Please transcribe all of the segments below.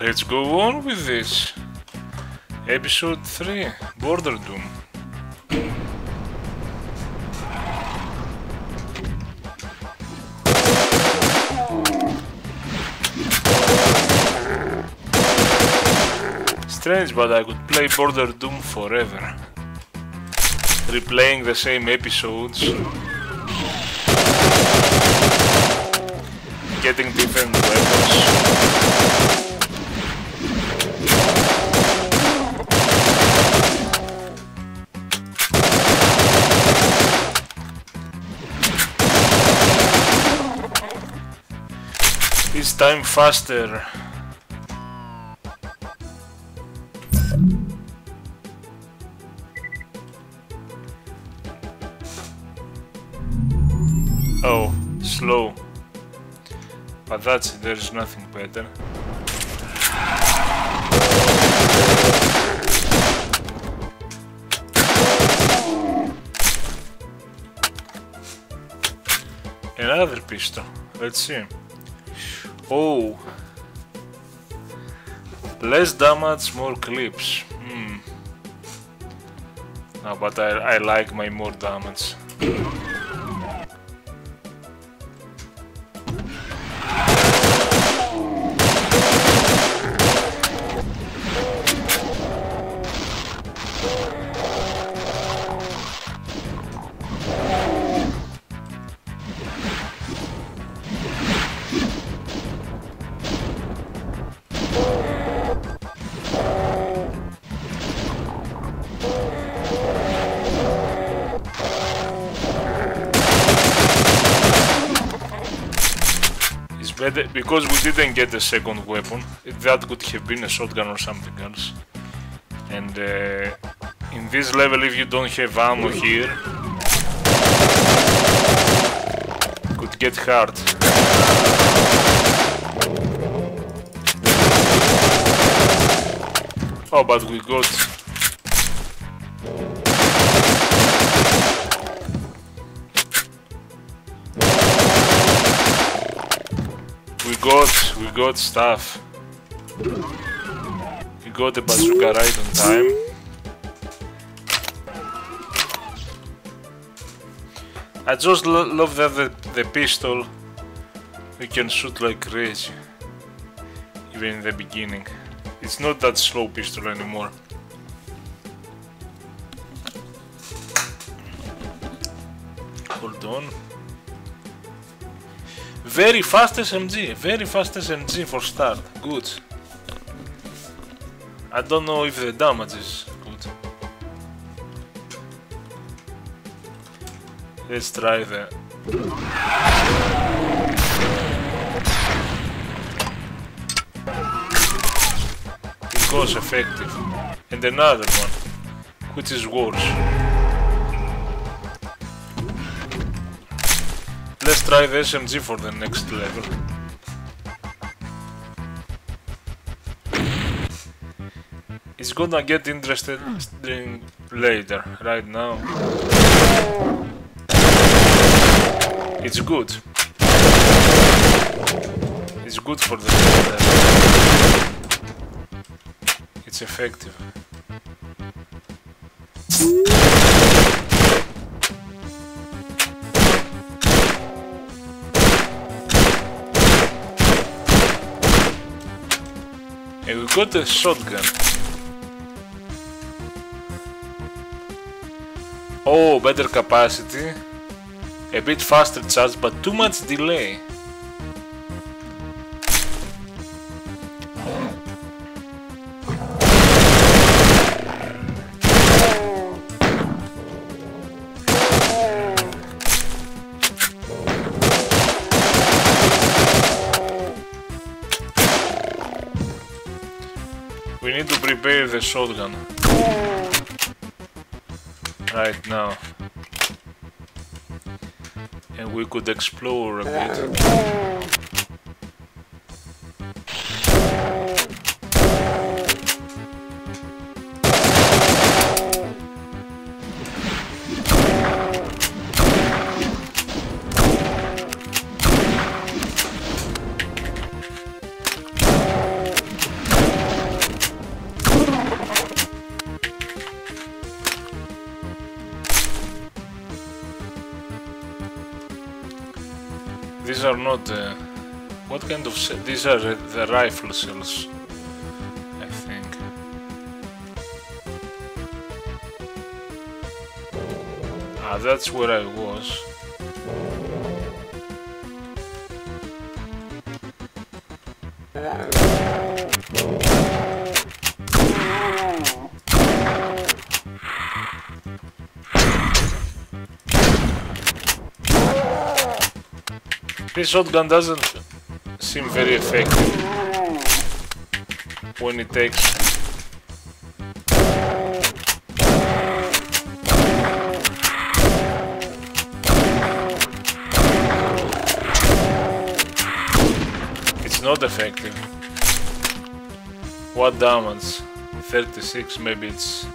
Let's go on with this. Episode 3 Border Doom. Strange, but I could play Border Doom forever. Replaying the same episodes. Getting different weapons. Time faster. Oh, slow. But that's there's nothing better. Another pistol. Let's see. Oh. Less damage, more clips. Hmm. No, but I, I like my more damage. Because we didn't get a second weapon. That could have been a shotgun or something else. And uh, in this level, if you don't have ammo here, could get hard. Oh, but we got got stuff. We got the bazooka right on time. I just lo love that the, the pistol we can shoot like crazy. Even in the beginning. It's not that slow pistol anymore. Hold on. Very fast SMG, very fast SMG for start, good. I don't know if the damage is good. Let's try the... It goes effective. And another one, which is worse. Try the SMG for the next level. It's gonna get interested later, right now. It's good. It's good for the level. It's effective. And we got a shotgun. Oh, better capacity. A bit faster charge, but too much delay. The shotgun. Right now. And we could explore a bit. These are the rifle think. Ah, that's where I was. This shotgun doesn't seem very effective when it takes. It's not effective. What damage? 36, maybe it's.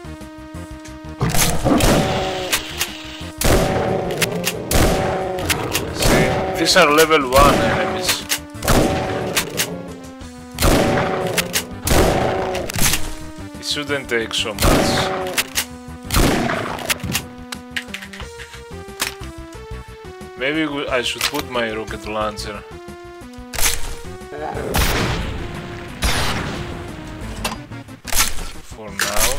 These are level 1 enemies. Shouldn't take so much. Maybe I should put my rocket launcher. For now.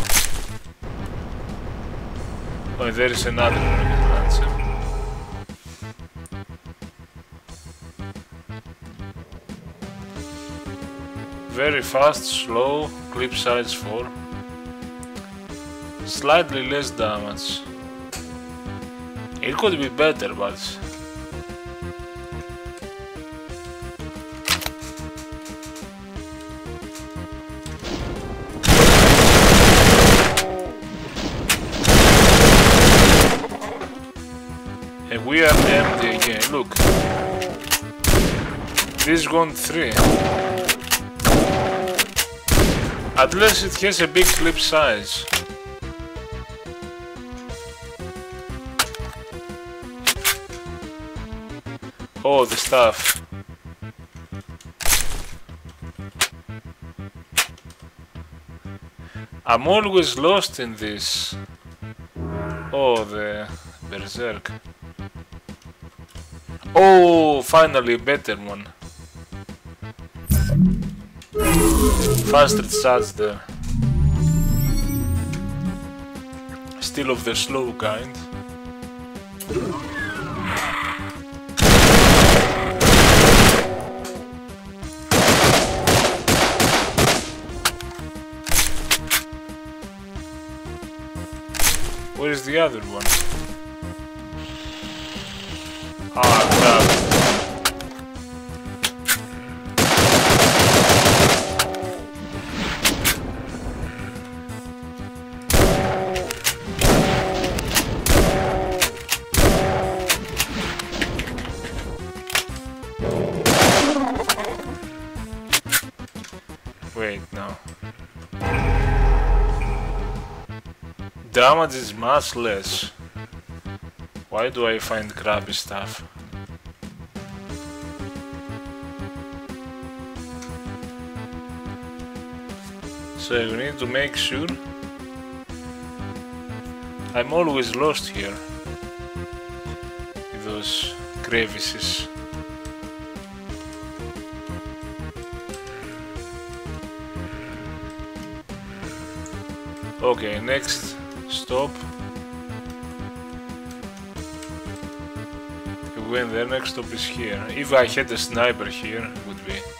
Oh, there is another rocket launcher. Very fast, slow, clip size 4. Slightly less damage. It could be better, but And we are empty again. Look. This gone 3. At least it has a big clip size. The stuff. I'm always lost in this. Oh, the Berserk. Oh, finally a better one. Faster charge there. Still of the slow kind. The other one? Ah, crap. Damage is much less. Why do I find crappy stuff? So we need to make sure I'm always lost here. In those crevices. Okay, next stop. We went there, next stop is here. If I had a sniper here, it would be.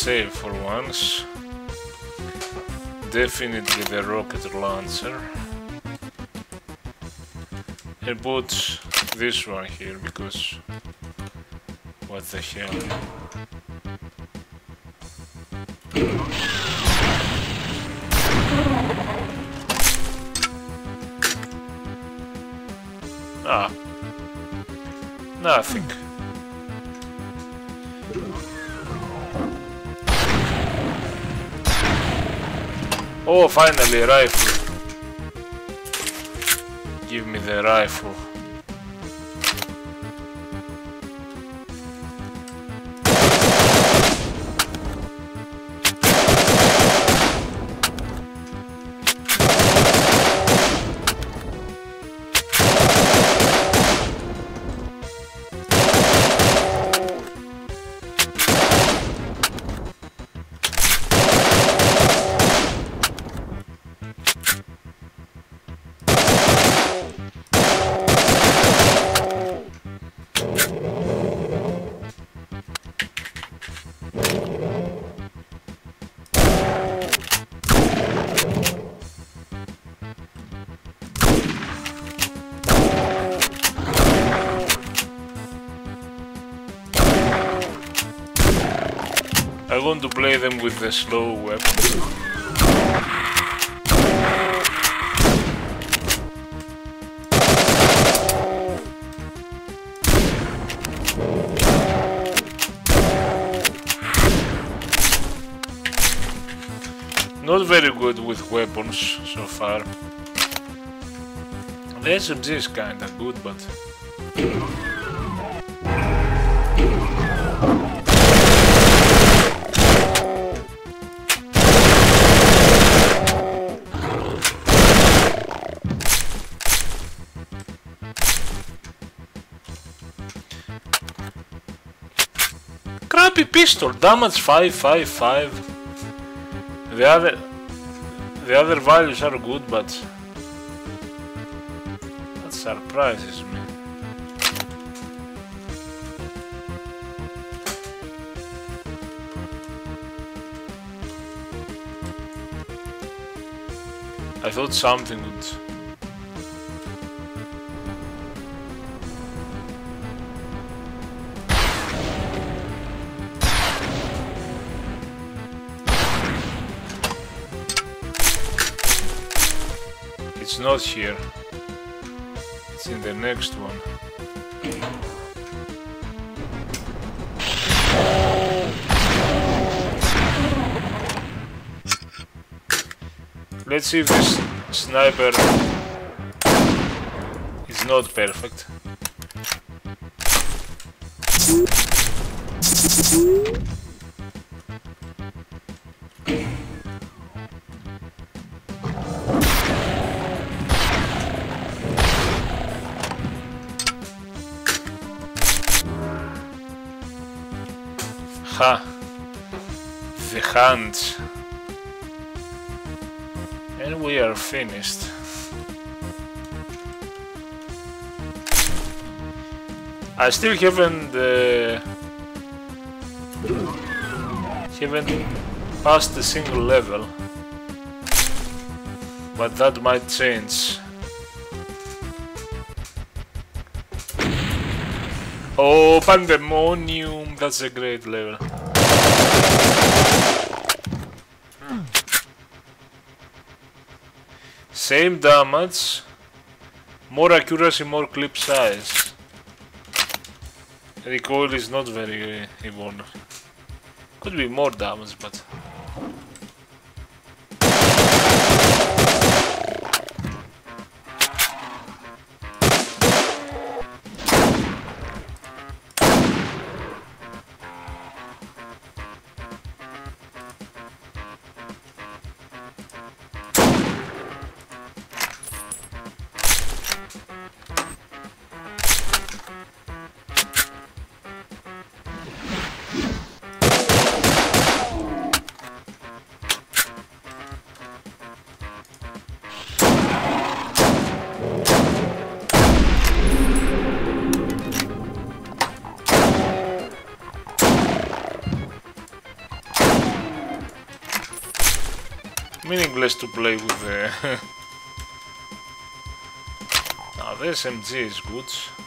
Save for once. Definitely the rocket launcher. I put this one here because what the hell. Ah. Nothing. Oh, finally, rifle. Give me the rifle. I want to play them with the slow weapon. Not very good with weapons so far. The SMG is kinda good, but pistol, damage 555. The other the other values are good, but that surprises me. I thought something would Here. It's in the next one. Let's see if this sniper is not perfect. The hands. And we are finished. I still haven't uh, haven't passed a single level, but that might change. Oh, Pandemonium! That's a great level. Same damage, more accuracy, more clip size. Recoil is not very eh, important. Could be more damage, but... meaningless to play with the... now the SMG is good.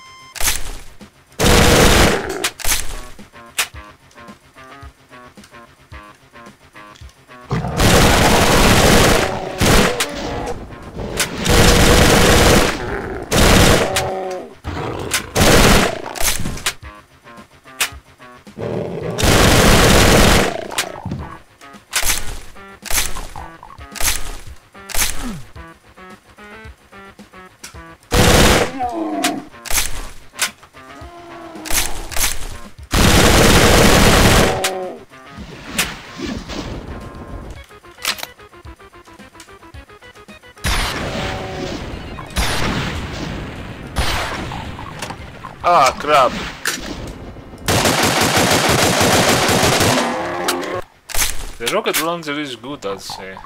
The rocket launcher is good, I'd say.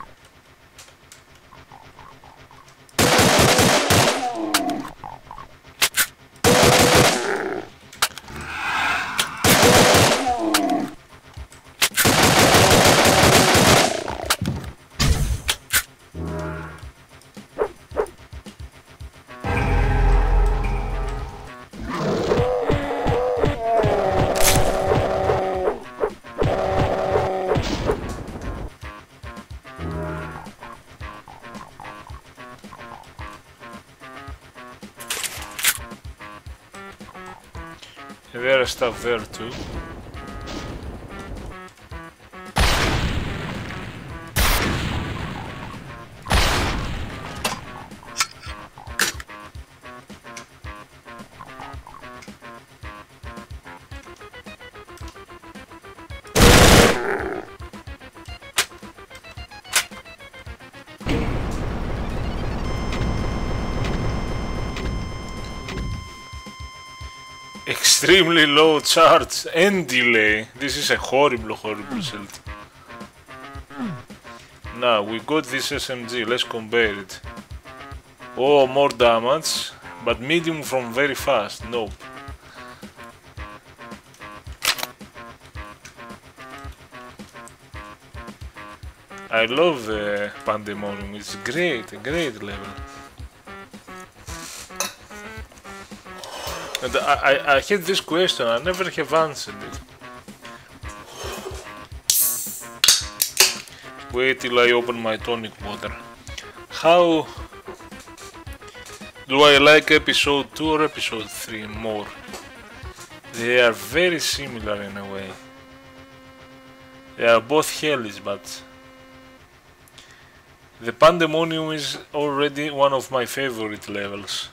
There Extremely low charge and delay. This is a horrible, horrible hmm. shield. Now we got this SMG, let's compare it. Oh, more damage, but medium from very fast. Nope. I love the Pandemonium, it's great, a great level. And I, I, I had this question, I never have answered it. Wait till I open my tonic water. How do I like episode 2 or episode 3 more? They are very similar in a way. They are both hellish, but the Pandemonium is already one of my favorite levels.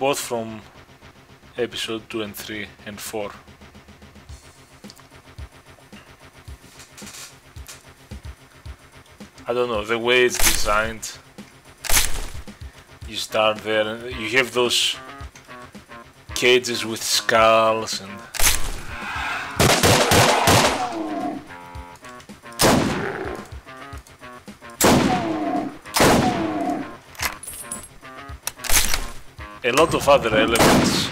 Both from episode 2 and 3 and 4. I don't know, the way it's designed. You start there and you have those cages with skulls and a lot of other elements.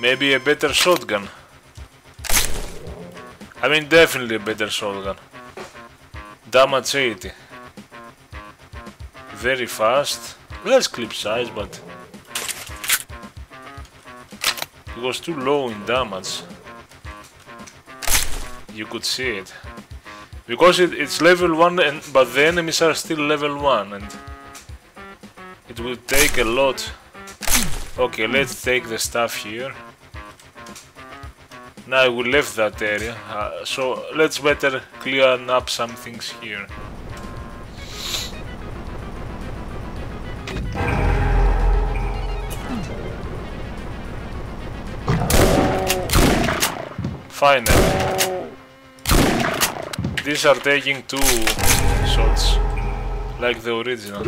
Maybe a better shotgun. I mean, definitely a better shotgun. Damage 80. Very fast. Less clip size, but... It was too low in damage. You could see it. Because it, it's level 1, and, but the enemies are still level 1, and... It will take a lot. Okay, let's take the stuff here. Now we left that area, uh, so let's better clear up some things here. Finally. these are taking two shots, like the original.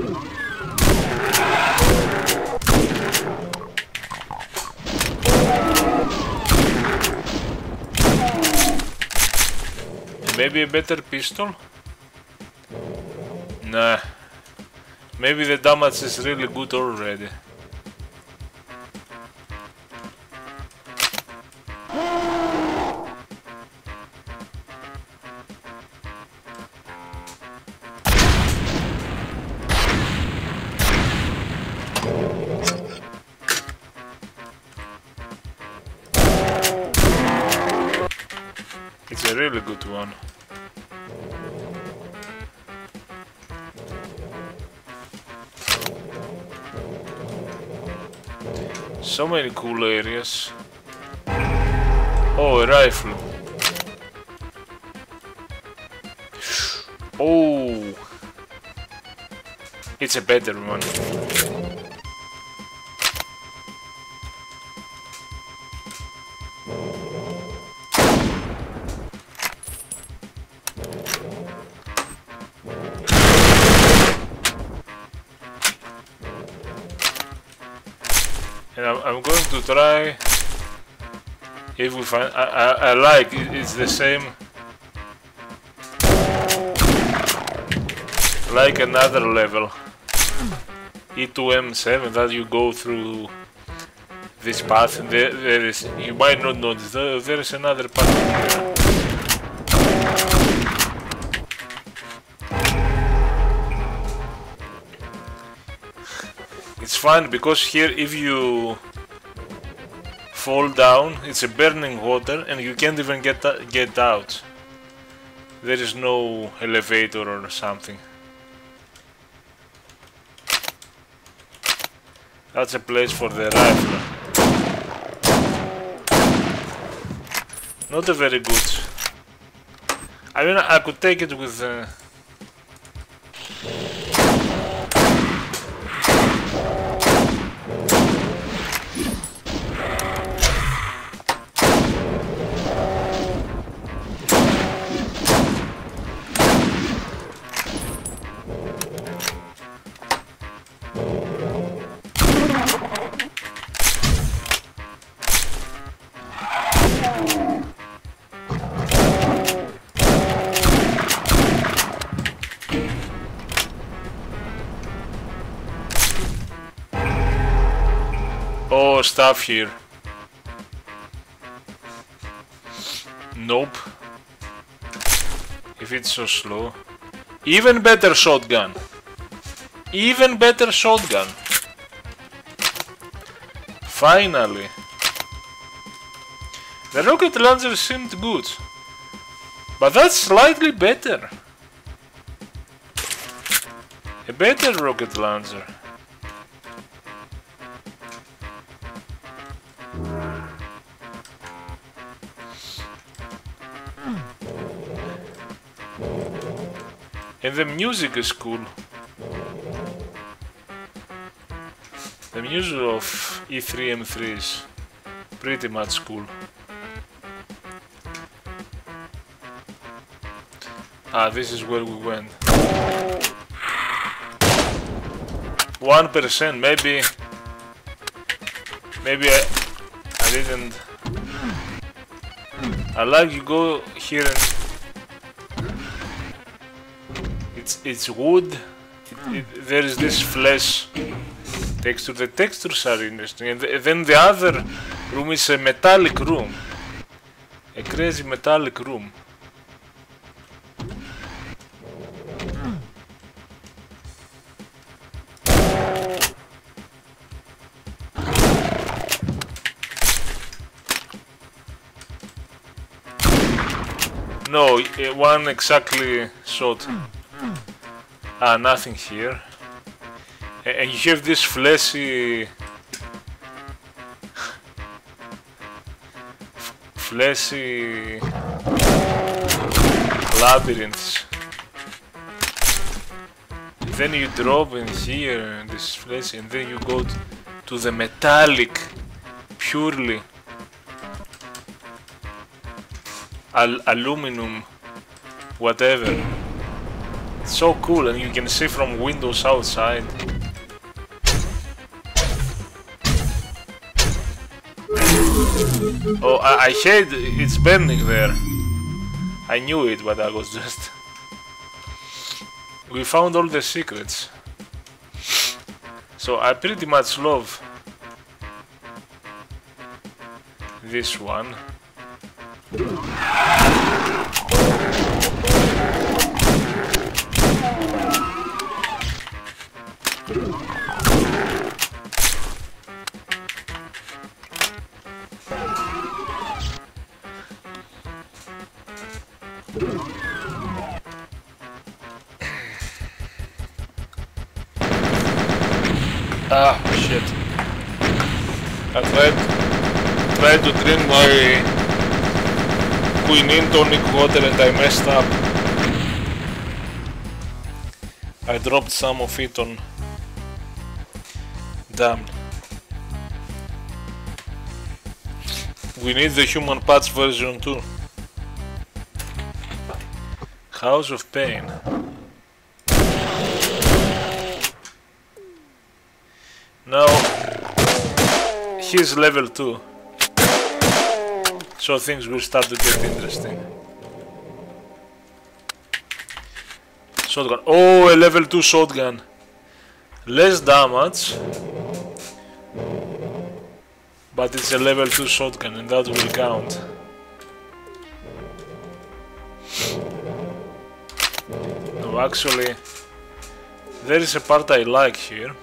Maybe a better pistol? Nah. Maybe the damage is really good already. Many cool areas. Oh, a rifle. Oh! It's a better one. Try. If we find I, I, I like it, it's the same. Like another level. E2M7 that you go through this path. There, there is you might not notice there, there is another path here. It's fun because here if you fall down it's a burning water and you can't even get get out. There is no elevator or something. That's a place for the rifle. Not a very good. I mean, I could take it with. Uh, stuff here. Nope. If it's so slow. Even better shotgun. Even better shotgun. Finally. The rocket launcher seemed good. But that's slightly better. A better rocket launcher. And the music is cool. The music of E3M3 is pretty much cool. Ah, this is where we went. 1% maybe maybe I, I didn't I like you go here and it's wood. It, it, there is this flesh texture the textures are interesting. And th then the other room is a metallic room a crazy metallic room. No, eh, one exactly shot. Ah, nothing here. And you have this fleshy... fleshy... labyrinths. Then you drop in here, this fleshy, and then you go to the metallic, purely al aluminum whatever. So cool and you can see from windows outside. Oh, I, I hate it's burning there. I knew it, but I was just... We found all the secrets. So I pretty much love this one. Quinine tonic water and I messed up. I dropped some of it on... Damn. We need the human patch version too. House of Pain. Now, he's level 2. So things will start to get interesting. Shotgun. Oh, a level 2 shotgun. Less damage. But it's a level 2 shotgun and that will count. No, actually, there is a part I like here.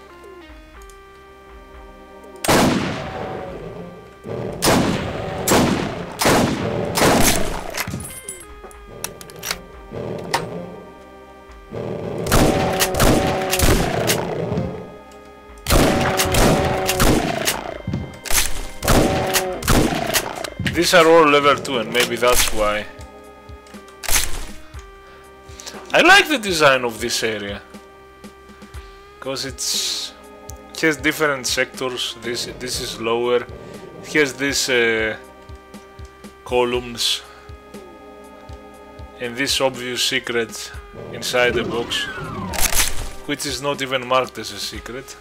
These are all level 2 and maybe that's why. I like the design of this area. Because it's it has different sectors. This this is lower. It has these uh, columns and this obvious secret inside the box, which is not even marked as a secret,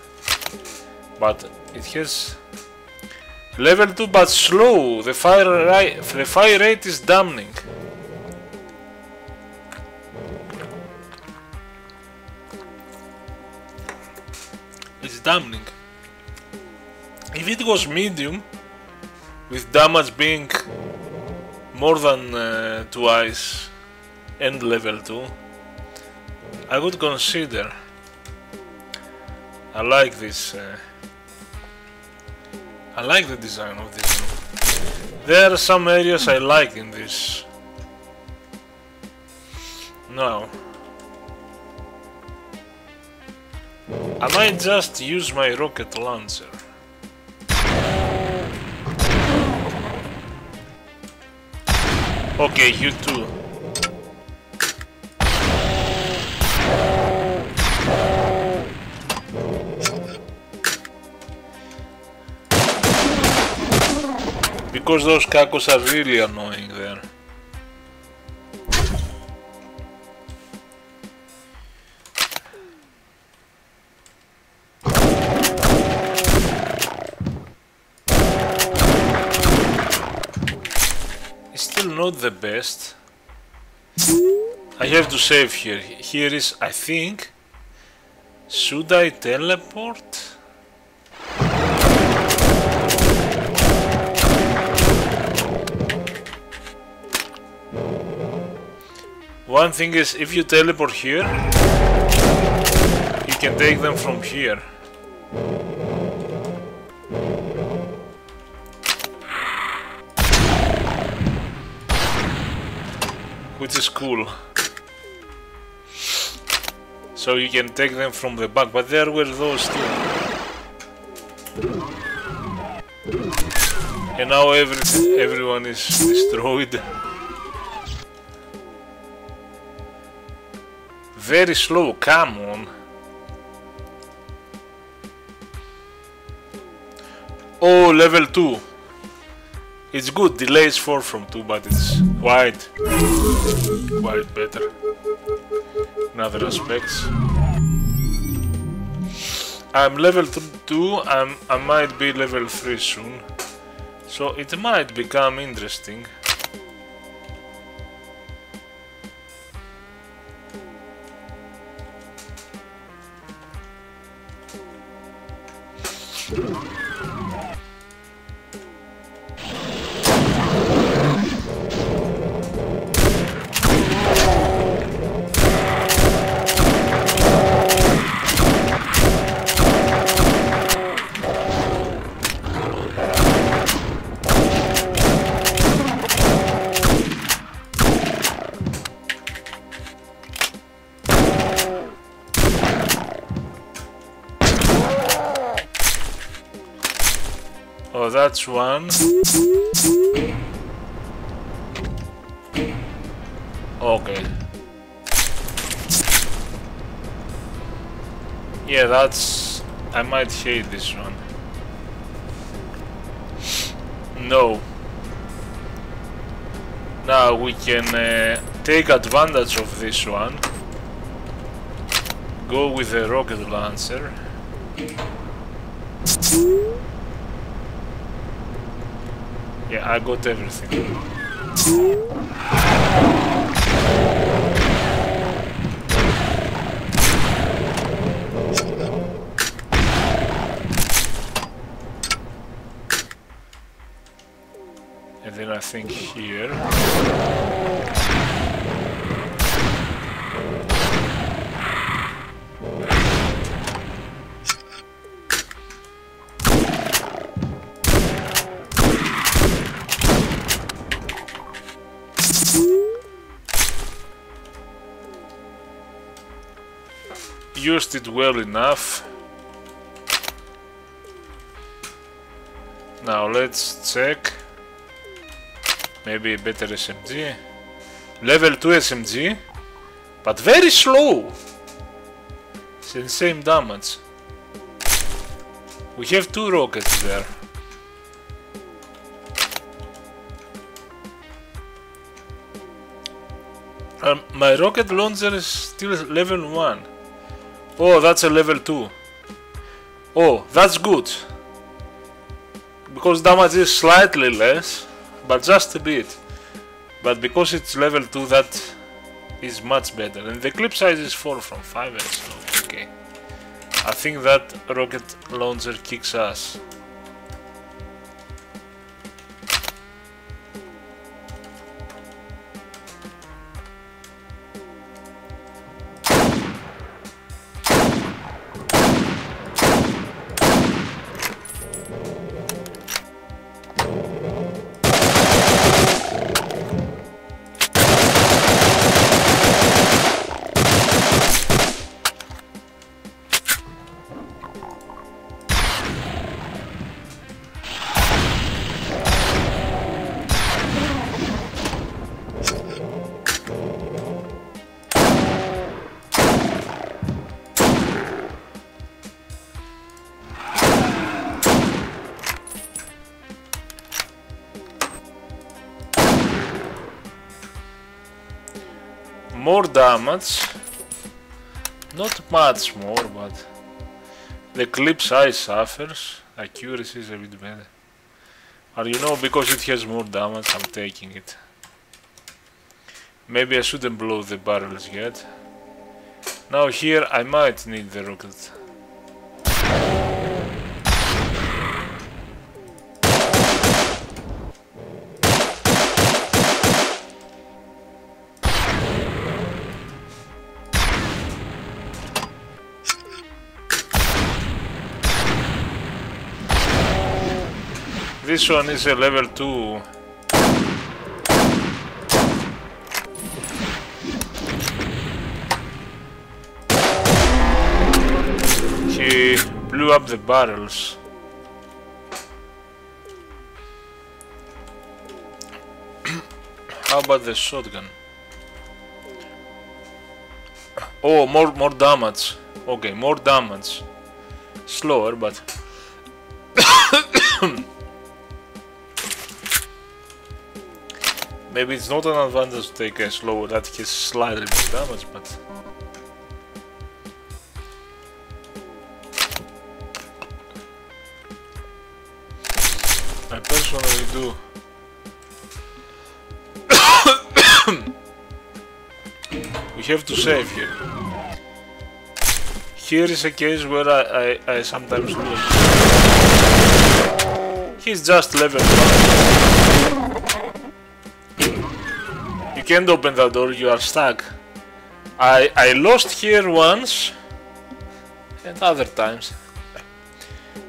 but it has Level 2 but slow. The fire, rate, the fire rate is damning. It's damning. If it was medium, with damage being more than uh, twice and level 2, I would consider. I like this uh, I like the design of this. There are some areas I like in this. Now. I might just use my rocket launcher. Okay, you too. Because those cacos are really annoying there. It's still not the best. I have to save here. Here is, I think... Should I teleport? One thing is, if you teleport here, you can take them from here. Which is cool. So you can take them from the back, but there were those too. And now every, everyone is destroyed. Very slow, come on. Oh, level 2. It's good, delays 4 from 2, but it's quite, quite better in other aspects. I'm level 2, I'm, I might be level 3 soon, so it might become interesting. Oh, that's one. Okay. Yeah, that's... I might hate this one. No. Now we can uh, take advantage of this one. Go with the rocket launcher. Yeah, I got everything. And then I think here. Used it well enough. Now let's check. Maybe a better SMG. Level 2 SMG, but very slow. It's the same damage. We have two rockets there. Um, my rocket launcher is still level 1. Oh, that's a level 2. Oh, that's good. Because damage is slightly less, but just a bit. But because it's level 2, that is much better. And the clip size is 4 from 5, so okay. I think that rocket launcher kicks ass. Not much more, but the clip size suffers. Accuracy is a bit better. But you know, because it has more damage, I'm taking it. Maybe I shouldn't blow the barrels yet. Now here I might need the rocket. This one is a level 2. He blew up the barrels. How about the shotgun? Oh, more more damage. Okay, more damage. Slower, but Maybe it's not an advantage to take a slower that has slightly more damage, but... I personally do. we have to save here. Here is a case where I, I, I sometimes lose. He's just level 1. You can't open that door, you are stuck. I, I lost here once and other times.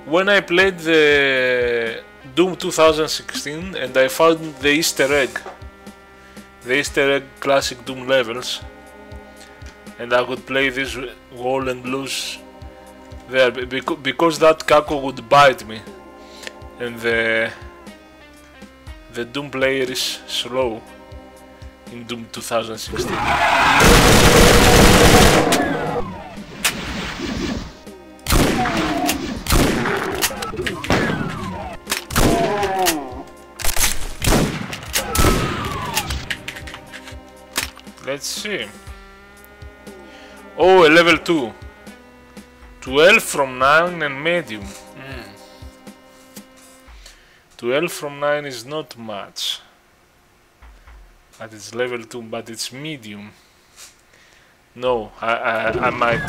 When I played the Doom 2016 and I found the Easter egg. The Easter egg classic Doom levels. And I could play this wall and lose there because that Caco would bite me. And the the Doom player is slow in Doom 2016. Let's see. Oh, a level 2. 12 from 9 and medium. Mm. 12 from 9 is not much. But it's level 2, but it's medium. No, I, I, I might...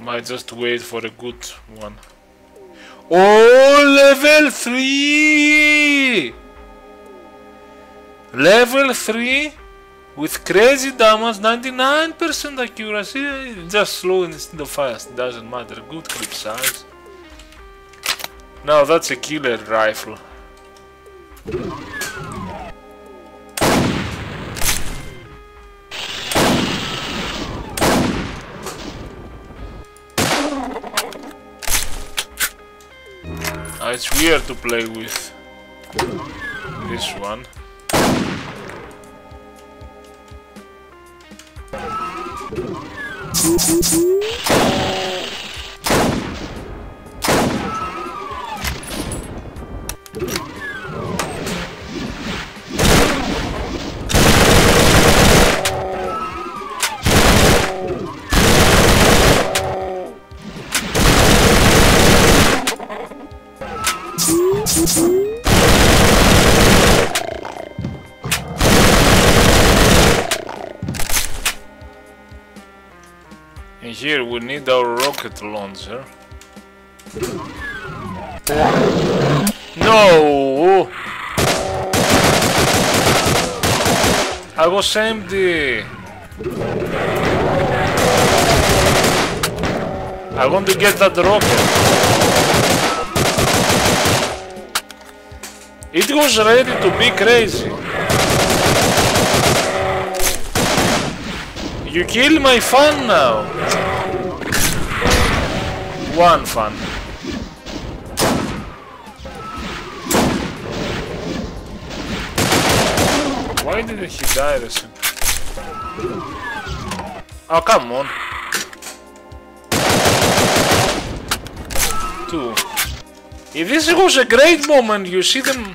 Might just wait for a good one. Oh, level 3! Level 3 with crazy damage, 99% accuracy, just slow instead of fast, doesn't matter, good clip size. Now that's a killer rifle. Uh, it's weird to play with this one. Thank you. And here we need our rocket launcher. No! I was empty! I want to get that rocket. It was ready to be crazy. You kill my fun now. One fun. Why didn't he die this Oh, come on. Two. If this was a great moment, you see them...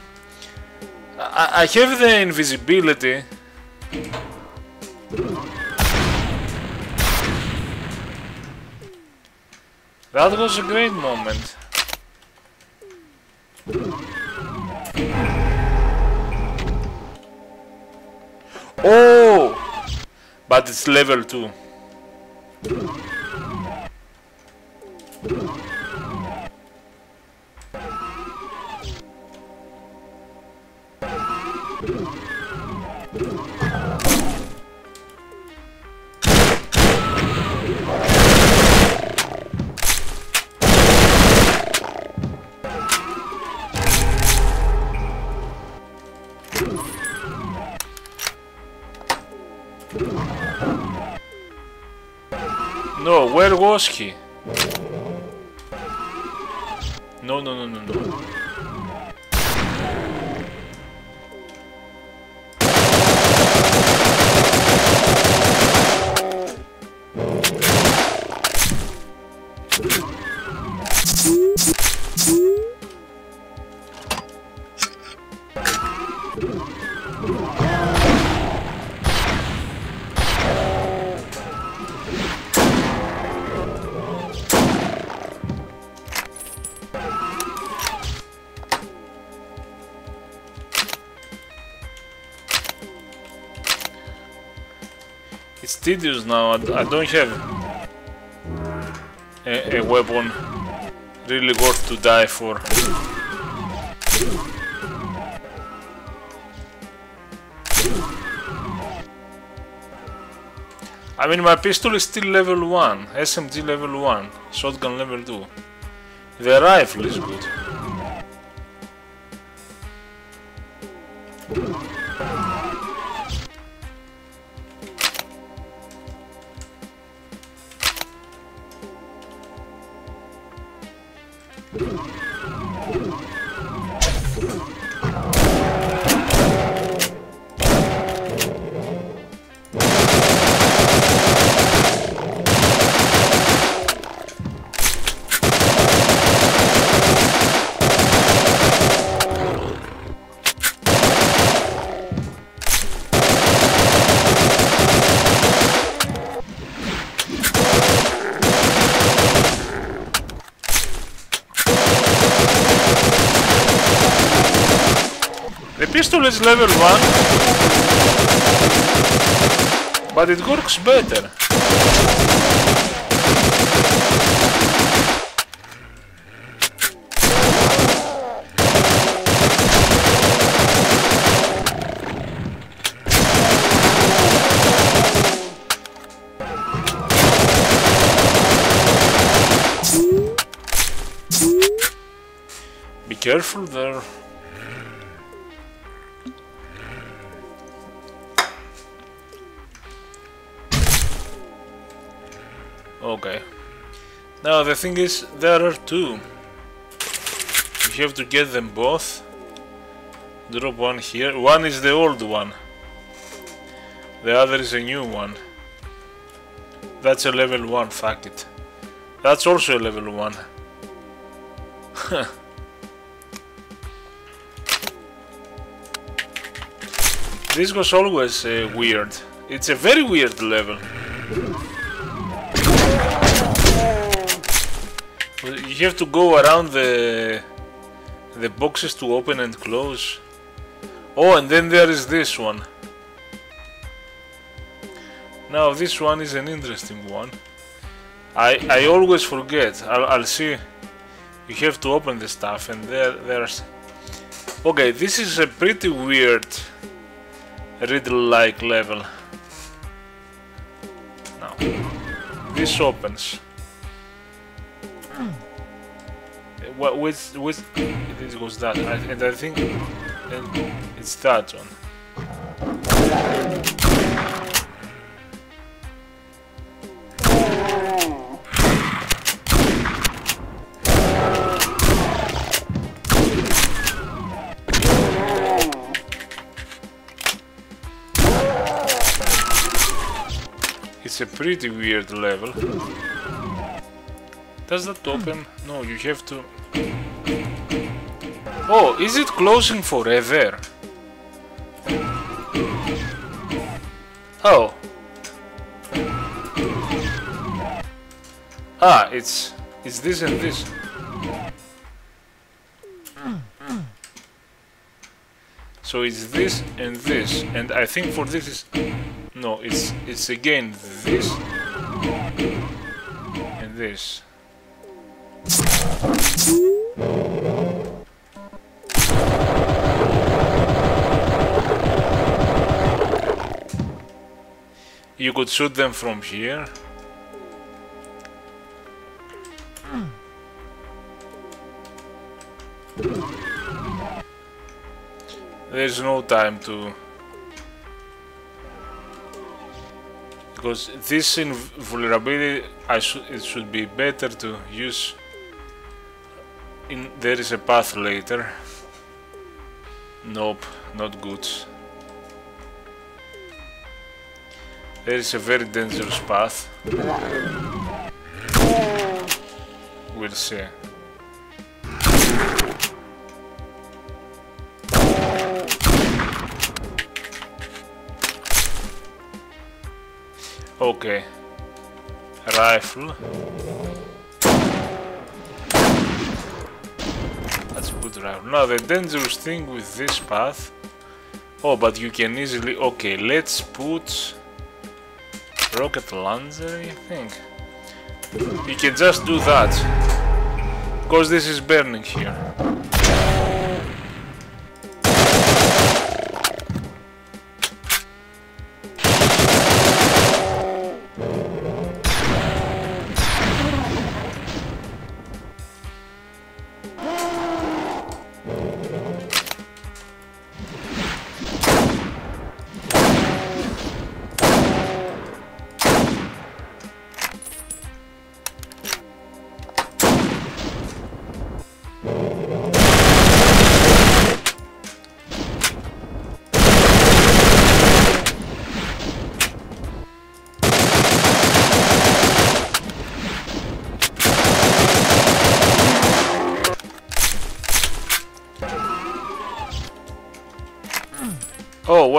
I, I have the invisibility. That was a great moment. Oh! But it's level 2. No, where was he? No, no, now, I, I don't have a, a weapon really worth to die for. I mean, my pistol is still level 1, SMG level 1, shotgun level 2. The rifle is good. Level 1, but it works better. Be careful thing is, there are two. You have to get them both. Drop one here. One is the old one. The other is a new one. That's a level 1, fuck it. That's also a level 1. this was always uh, weird. It's a very weird level. You have to go around the the boxes to open and close. Oh, and then there is this one. Now this one is an interesting one. I I always forget. I'll, I'll see. You have to open the stuff, and there there's. Okay, this is a pretty weird riddle-like level. Now, this opens. What with with this goes that, and I think it's that one. It's a pretty weird level. Does that open? No, you have to... Oh, is it closing forever? Oh. Ah, it's... It's this and this. So it's this and this, and I think for this is... No, it's it's again this and this. You could shoot them from here. There's no time to because this invulnerability, I should it should be better to use in there is a path later. Nope, not good. There is a very dangerous path. We'll see. Okay. Rifle. That's good rifle. Now the dangerous thing with this path... Oh, but you can easily... Okay, let's put... Rocket launcher, I think. You can just do that. Because this is burning here.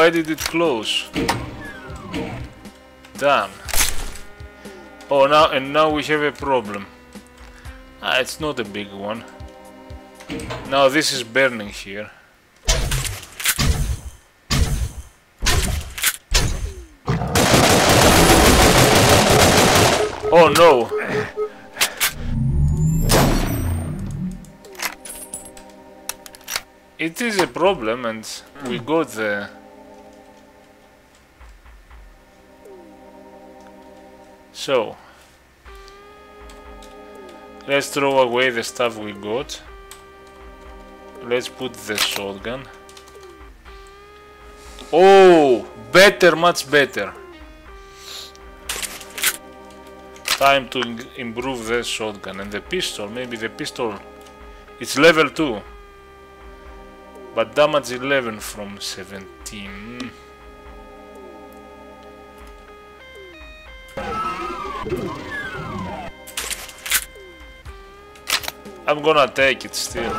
Why did it close? Damn. Oh, now and now we have a problem. Ah, it's not a big one. Now this is burning here. Oh no! It is a problem and we got the... So... Let's throw away the stuff we got. Let's put the shotgun. Oh! Better, much better. Time to improve the shotgun and the pistol. Maybe the pistol... It's level 2. But damage 11 from 17. I'm gonna take it still.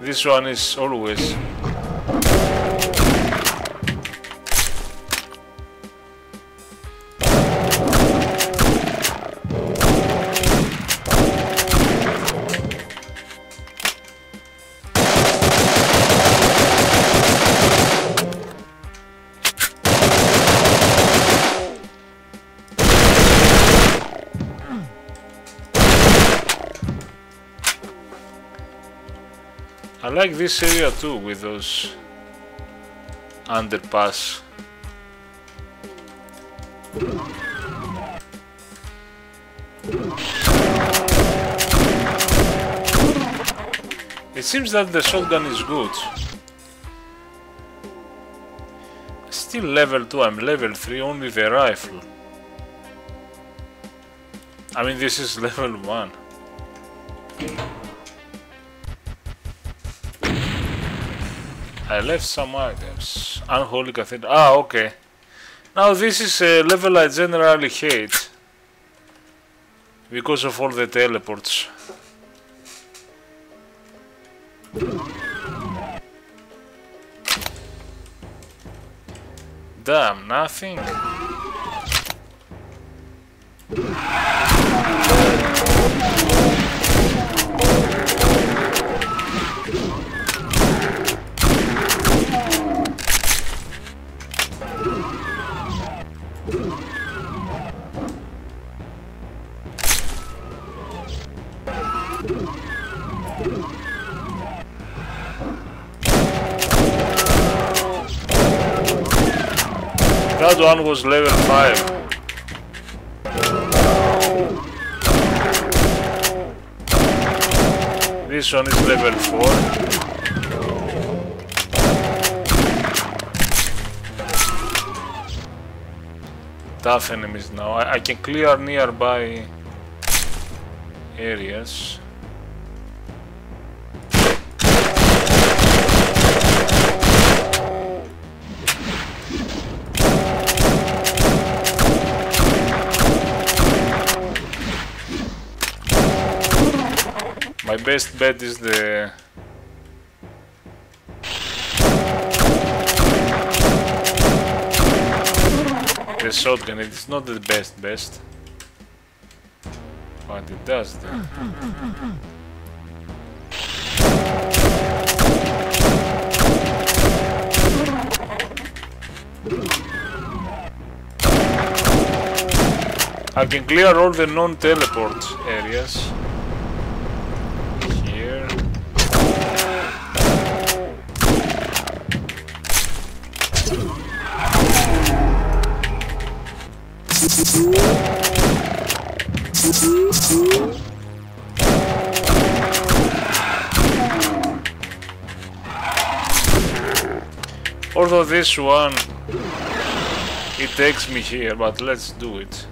This one is always this area too with those underpass. It seems that the shotgun is good. Still level 2, I'm level 3, only the rifle. I mean this is level 1. I left some items. Unholy Cathedral. Ah, okay. Now this is a level I generally hate. Because of all the teleports. Damn, nothing. That one was level 5. This one is level 4. Tough enemies now. I, I can clear nearby areas. Best bet is the the shotgun. It's not the best best, but it does. Though. I can clear all the non-teleport areas. Although this one, it takes me here, but let's do it.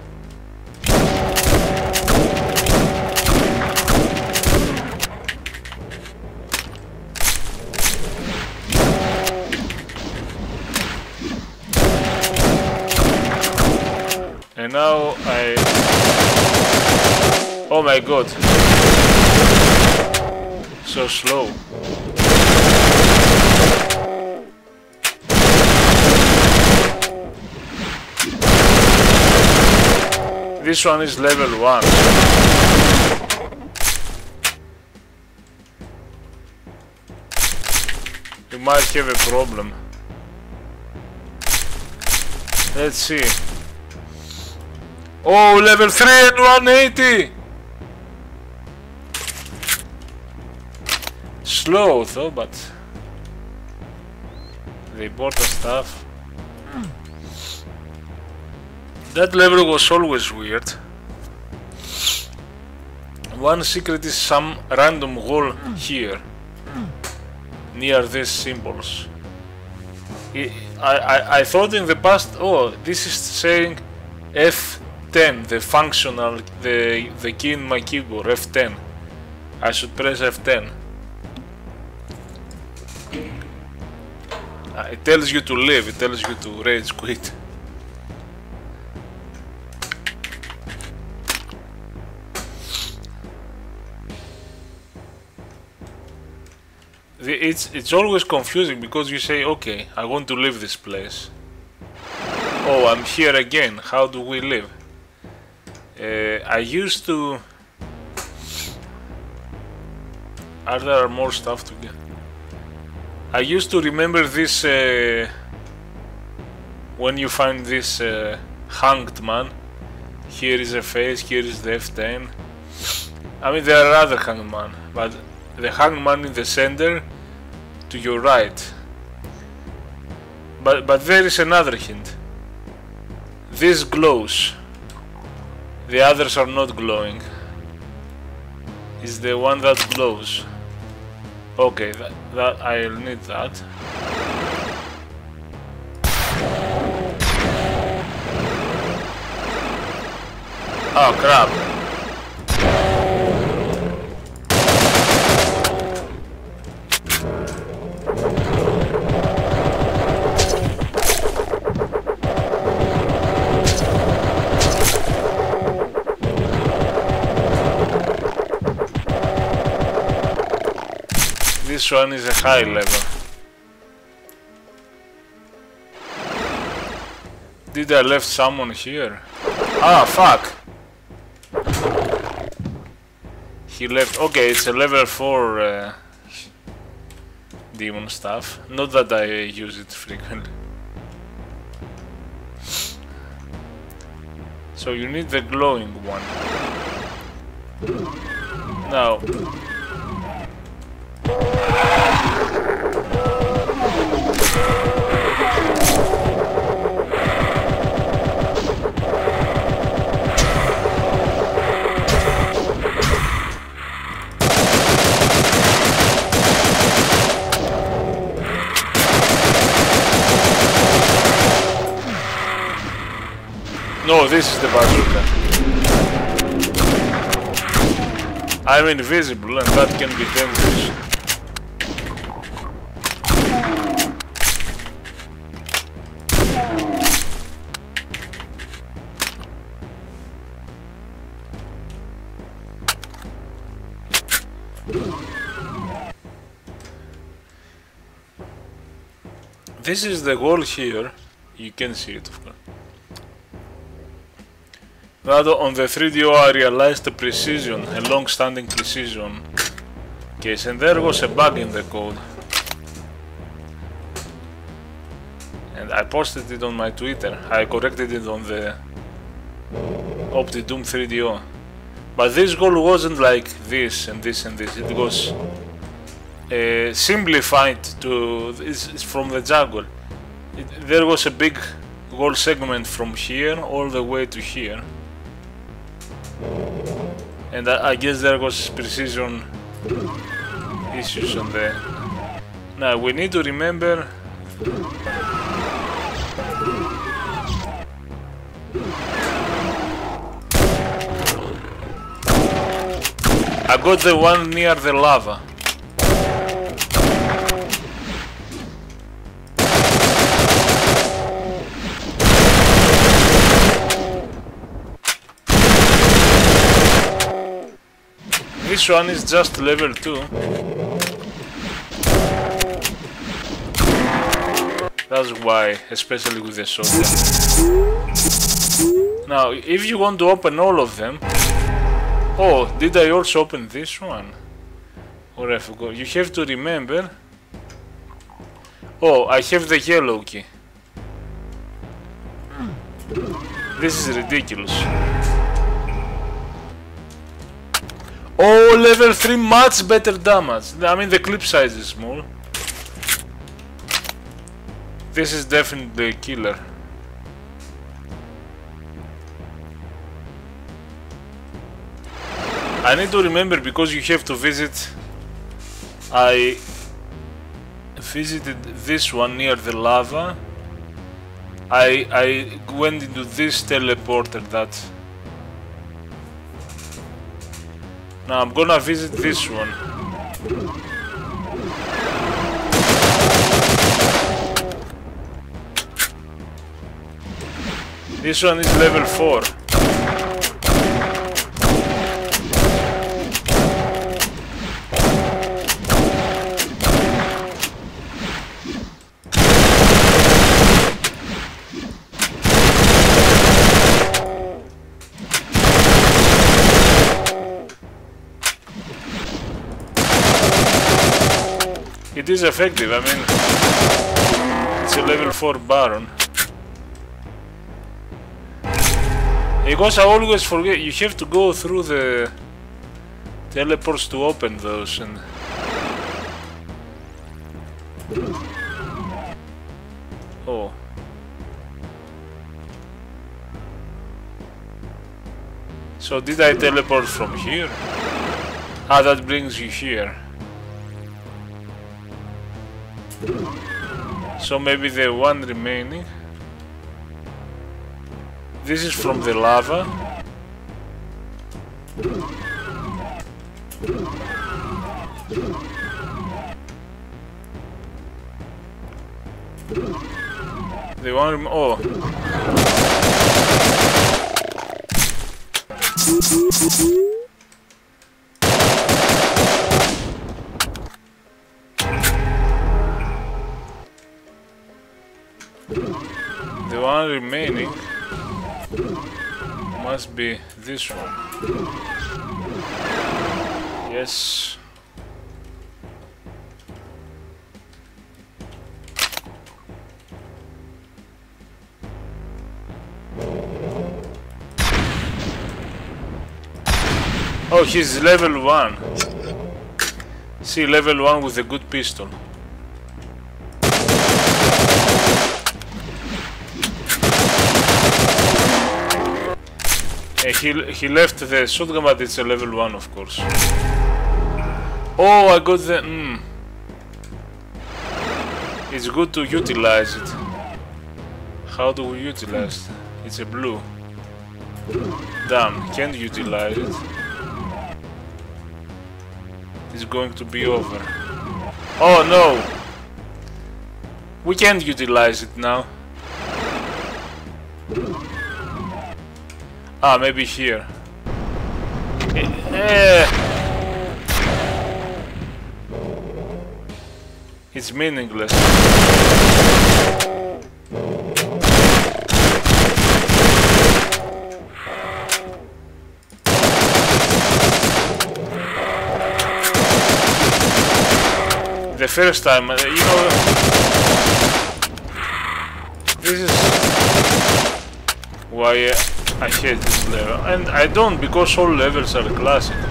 And now I... Oh my god. So slow. This one is level 1. You might have a problem. Let's see. Oh, level 3 and 180! Slow though, but They bought the stuff. That level was always weird. One secret is some random wall here, near these symbols. I, I, I thought in the past, oh, this is saying F10, the functional, the, the key in my keyboard, F10. I should press F10. Uh, it tells you to leave, it tells you to rage quit. It's it's always confusing because you say, okay, I want to leave this place. Oh, I'm here again. How do we live? Uh, I used to. Are there more stuff to get? I used to remember this uh, when you find this uh, hanged man. Here is a face. Here is the F10. I mean, there are other hanged man, but the hangman in the center to your right. But, but there is another hint. This glows. The others are not glowing. Is the one that glows. Okay, that, that I'll need that. Oh crap. This one is a high level. Did I left someone here? Ah, fuck! He left... Okay, it's a level 4 uh, demon stuff. Not that I use it frequently. So you need the glowing one. Now, No, this is the bazooka. I'm invisible and that can be dangerous. This is the wall here. You can see it, of course. That on the 3DO I realized the precision, a long-standing precision case, and there was a bug in the code. And I posted it on my Twitter. I corrected it on the OptiDoom 3DO. But this goal wasn't like this and this and this. It was uh, simplified to it's, from the Jaguar. It, there was a big goal segment from here all the way to here. And I, guess there was precision issues on there. Now we need to remember I got the one near the lava. This one is just level 2. That's why, especially with the shotgun. Now, if you want to open all of them... Oh, did I also open this one? Or I forgot. You have to remember... Oh, I have the yellow key. This is ridiculous. Oh, level 3 much better damage. I mean, the clip size is small. This is definitely a killer. I need to remember because you have to visit. I visited this one near the lava. I I went into this teleporter that Now I'm gonna visit this one. This one is level 4. It is effective, I mean, it's a level 4 Baron. Because I always forget, you have to go through the teleports to open those and... Oh. So did I teleport from here? Ah, that brings you here. So maybe the one remaining. This is from the lava. The one oh. One remaining must be this one. Yes. Oh, he's level 1. See, level 1 with a good pistol. He, he left the shotgun, but it's a level 1, of course. Oh, I got the... Mm. It's good to utilize it. How do we utilize it? It's a blue. Damn, can't utilize it. It's going to be over. Oh no! We can't utilize it now. Ah, maybe here. Eh. It's meaningless. The first time, uh, you know, this is why uh, I hate this level. And I don't because all levels are classic.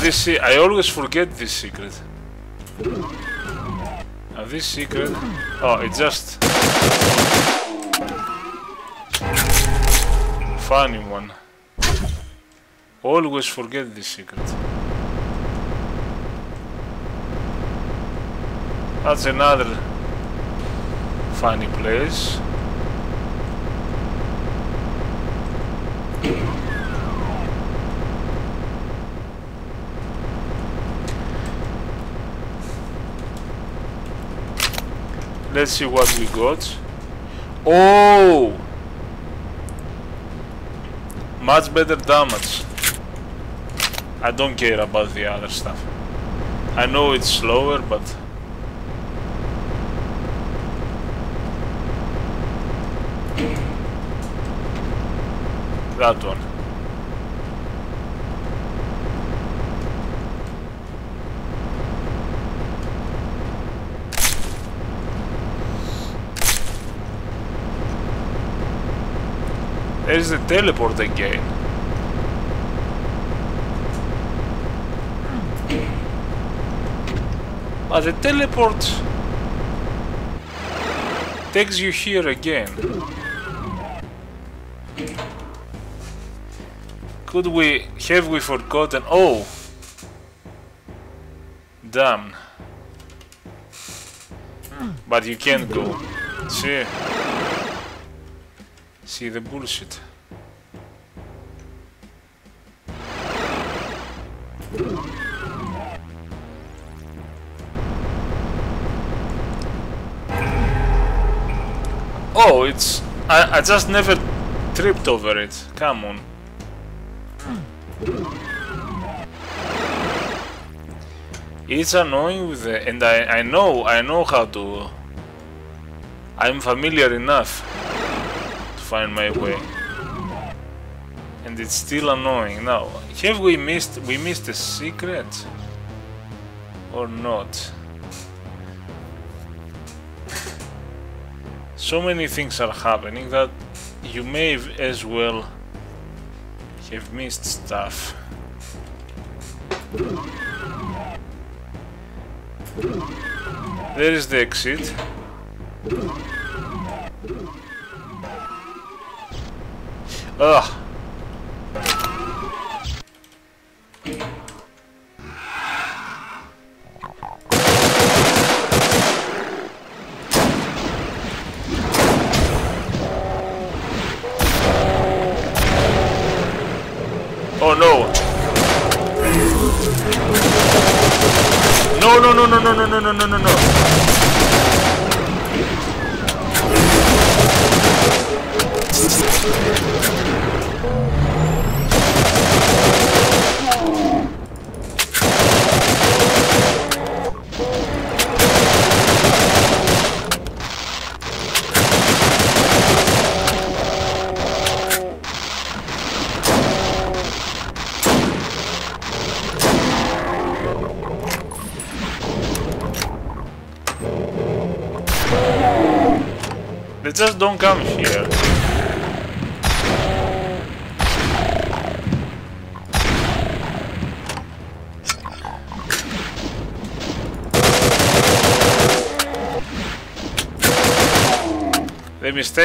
This I always forget this secret. This secret. Oh, it just funny one. Always forget this secret. That's another funny place. Let's see what we got. Oh! Much better damage. I don't care about the other stuff. I know it's slower, but... That one. There's the teleport again. Ah, but the teleport takes you here again. Could we have we forgotten? Oh, damn! But you can't go. See. See the bullshit. Oh, it's... I, I just never tripped over it. Come on. It's annoying with the... And I, I know, I know how to... I'm familiar enough find my way. And it's still annoying. Now, have we missed we missed a secret? Or not? so many things are happening that you may as well have missed stuff. There is the exit. Ugh. Oh no. No no no no no no no no no no no.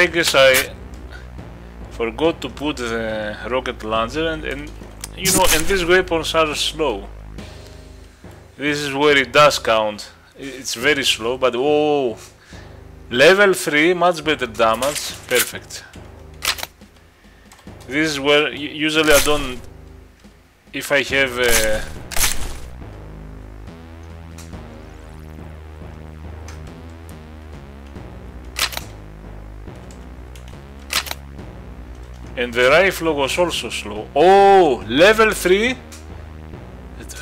The guess I forgot to put the rocket launcher and, and you know and these weapons are slow. This is where it does count. It's very slow, but oh, level 3, much better damage, perfect. This is where usually I don't, if I have uh, the rifle was also slow. Oh, level 3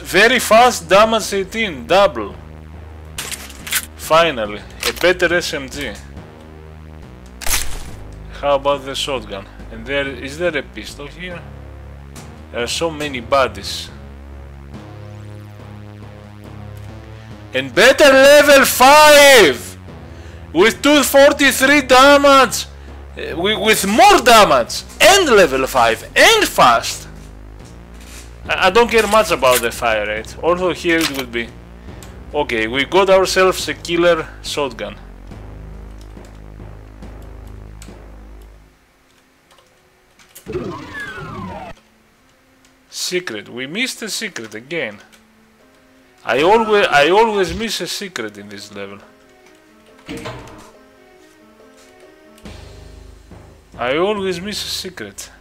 very fast, damage 18, double. Finally, a better SMG. How about the shotgun? And there is there a pistol here? There are so many bodies. And better level 5! With 243 damage! Uh, with more damage! And level 5! And fast! I don't care much about the fire rate, also here it would be. Okay, we got ourselves a killer shotgun. Secret, we missed a secret again. I always I always miss a secret in this level. I always miss a secret.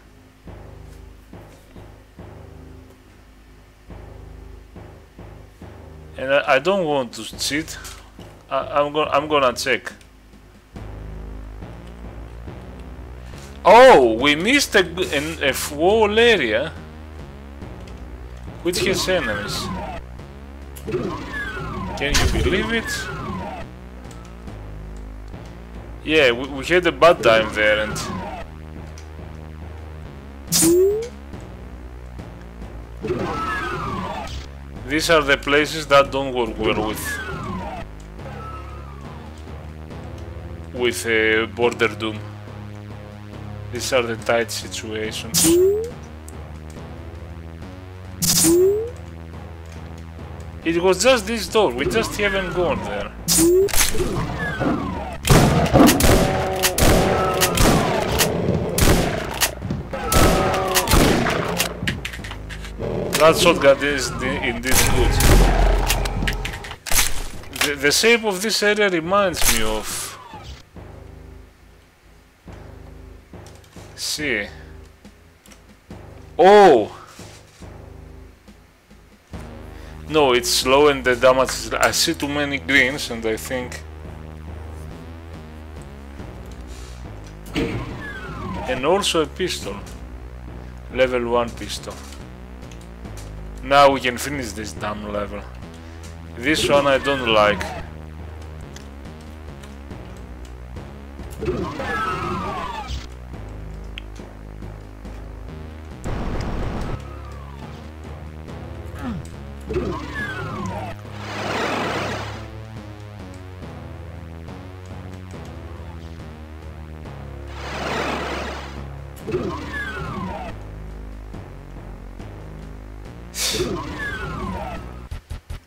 and I, I don't want to cheat. I, am gonna I'm gonna check. Oh, we missed a, a, a wall area with his enemies. Can you believe it? Yeah, we, we had a bad time there and These are the places that don't work well with with uh, BorderDoom. These are the tight situations. It was just this door, we just haven't gone there. That shotgun is indeed good. The, the shape of this area reminds me of... See. Oh! No, it's slow and the damage is... I see too many greens and I think... And also a pistol. Level 1 pistol. Now we can finish this damn level. This one I don't like.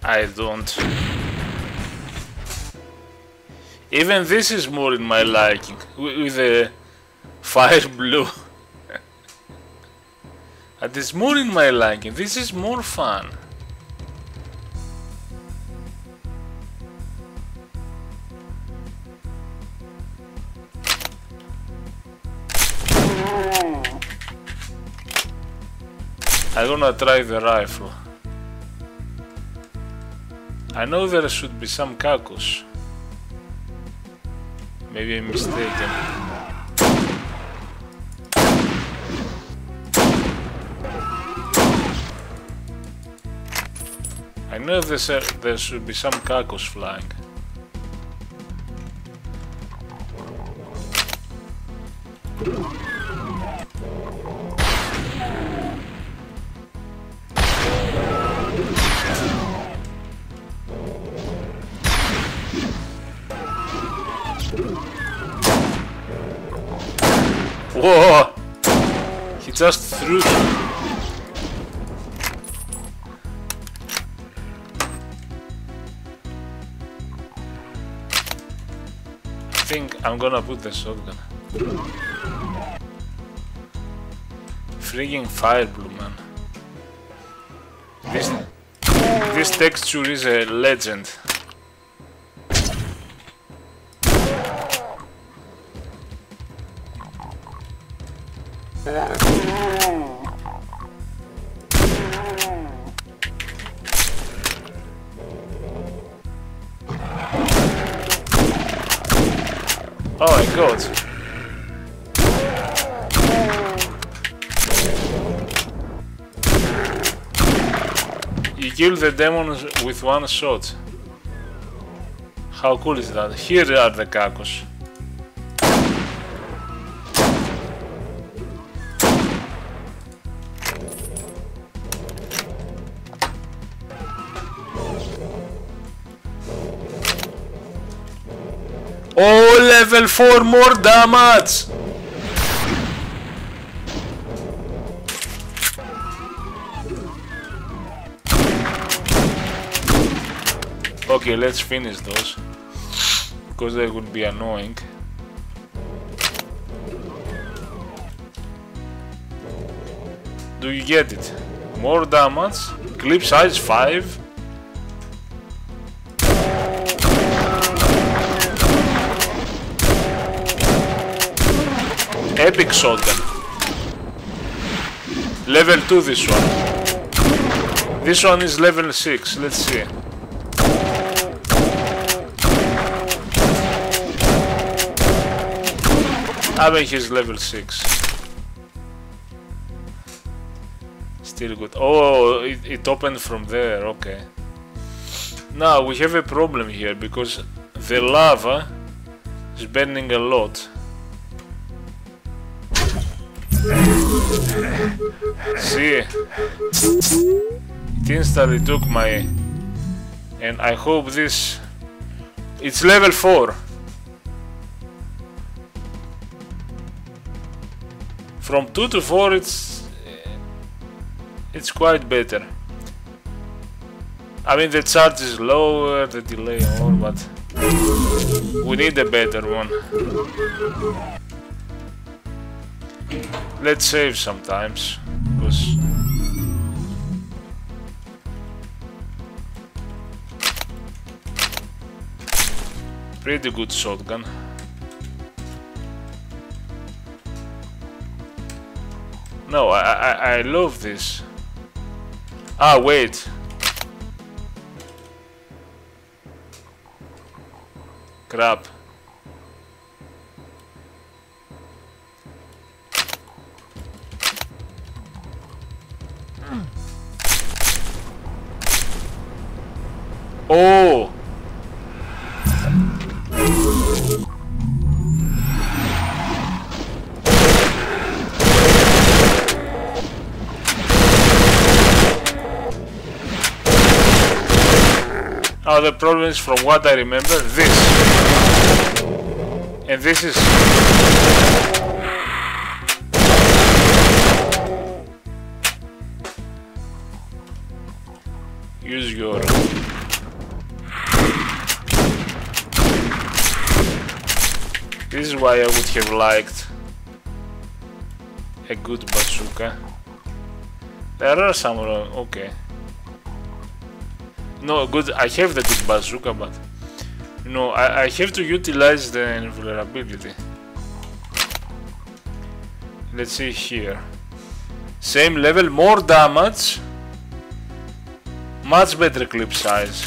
I don't. Even this is more in my liking, with the fire blue. It is more in my liking, this is more fun. I'm gonna try the rifle. I know there should be some cacos. Maybe I'm mistaken. I know there's a, there should be some cacos flying. Whoa! He just threw I think I'm gonna put the shotgun. Freaking fire blue man. This This texture is a legend. The demons with one shot. How cool is that? Here are the Kakos. Oh, level 4 more damage! Okay, let's finish those. Because they would be annoying. Do you get it? More damage, clip size 5, Epic shotgun. Level 2 this one. This one is level 6, let's see. I mean he's level 6. Still good. Oh, it, it opened from there, okay. Now we have a problem here because the lava is burning a lot. See, it instantly took my, and I hope this, it's level 4. From 2 to 4 it's, it's quite better. I mean the charge is lower, the delay more, but we need a better one. Let's save sometimes, because... Pretty good shotgun. No, I, I, I love this. Ah, wait. Crap. Oh! Oh, the problem is from what I remember, this. And this is... Use your... This is why I would have liked a good bazooka. There are some... okay. No, good. I have the good bazooka, but you know, I, I have to utilize the invulnerability. Let's see here. Same level, more damage, much better clip size.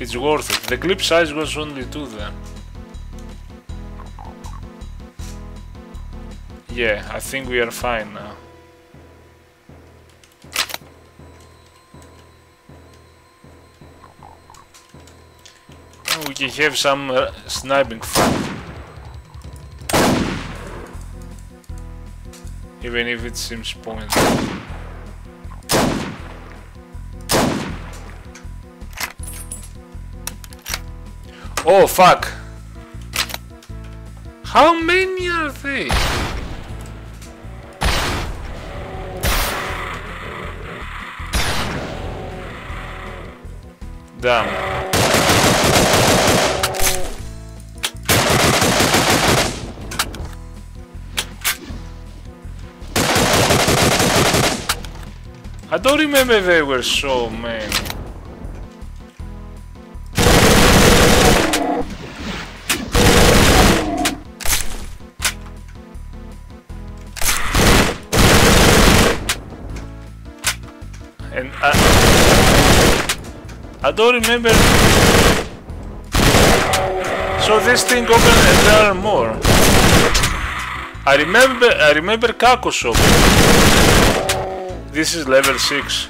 It's worth it. The clip size was only 2 then. Yeah, I think we are fine now. We can have some uh, sniping fun. Even if it seems pointless. Oh fuck! How many are they? Damn. I don't remember they were so many. And uh, I, I don't remember so this thing open and there are more. I remember I remember Cacos. This is level 6.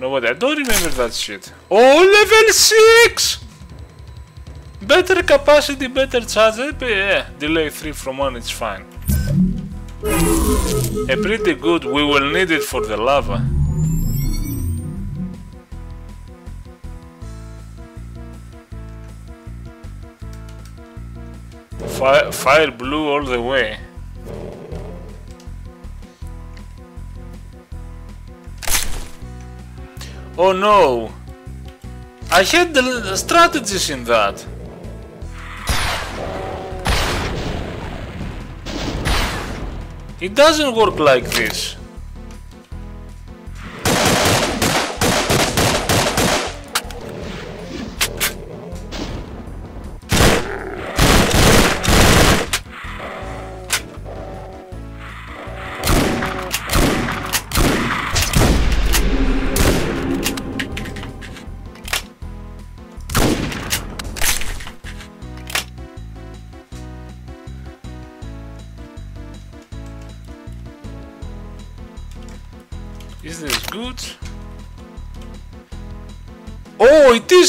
No, I don't remember that shit. Oh, level 6! Better capacity, better charge. Yeah, eh, delay 3 from 1, it's fine. A pretty good, we will need it for the lava. Fire, fire blue all the way. Oh no! I had the strategies in that. It doesn't work like this.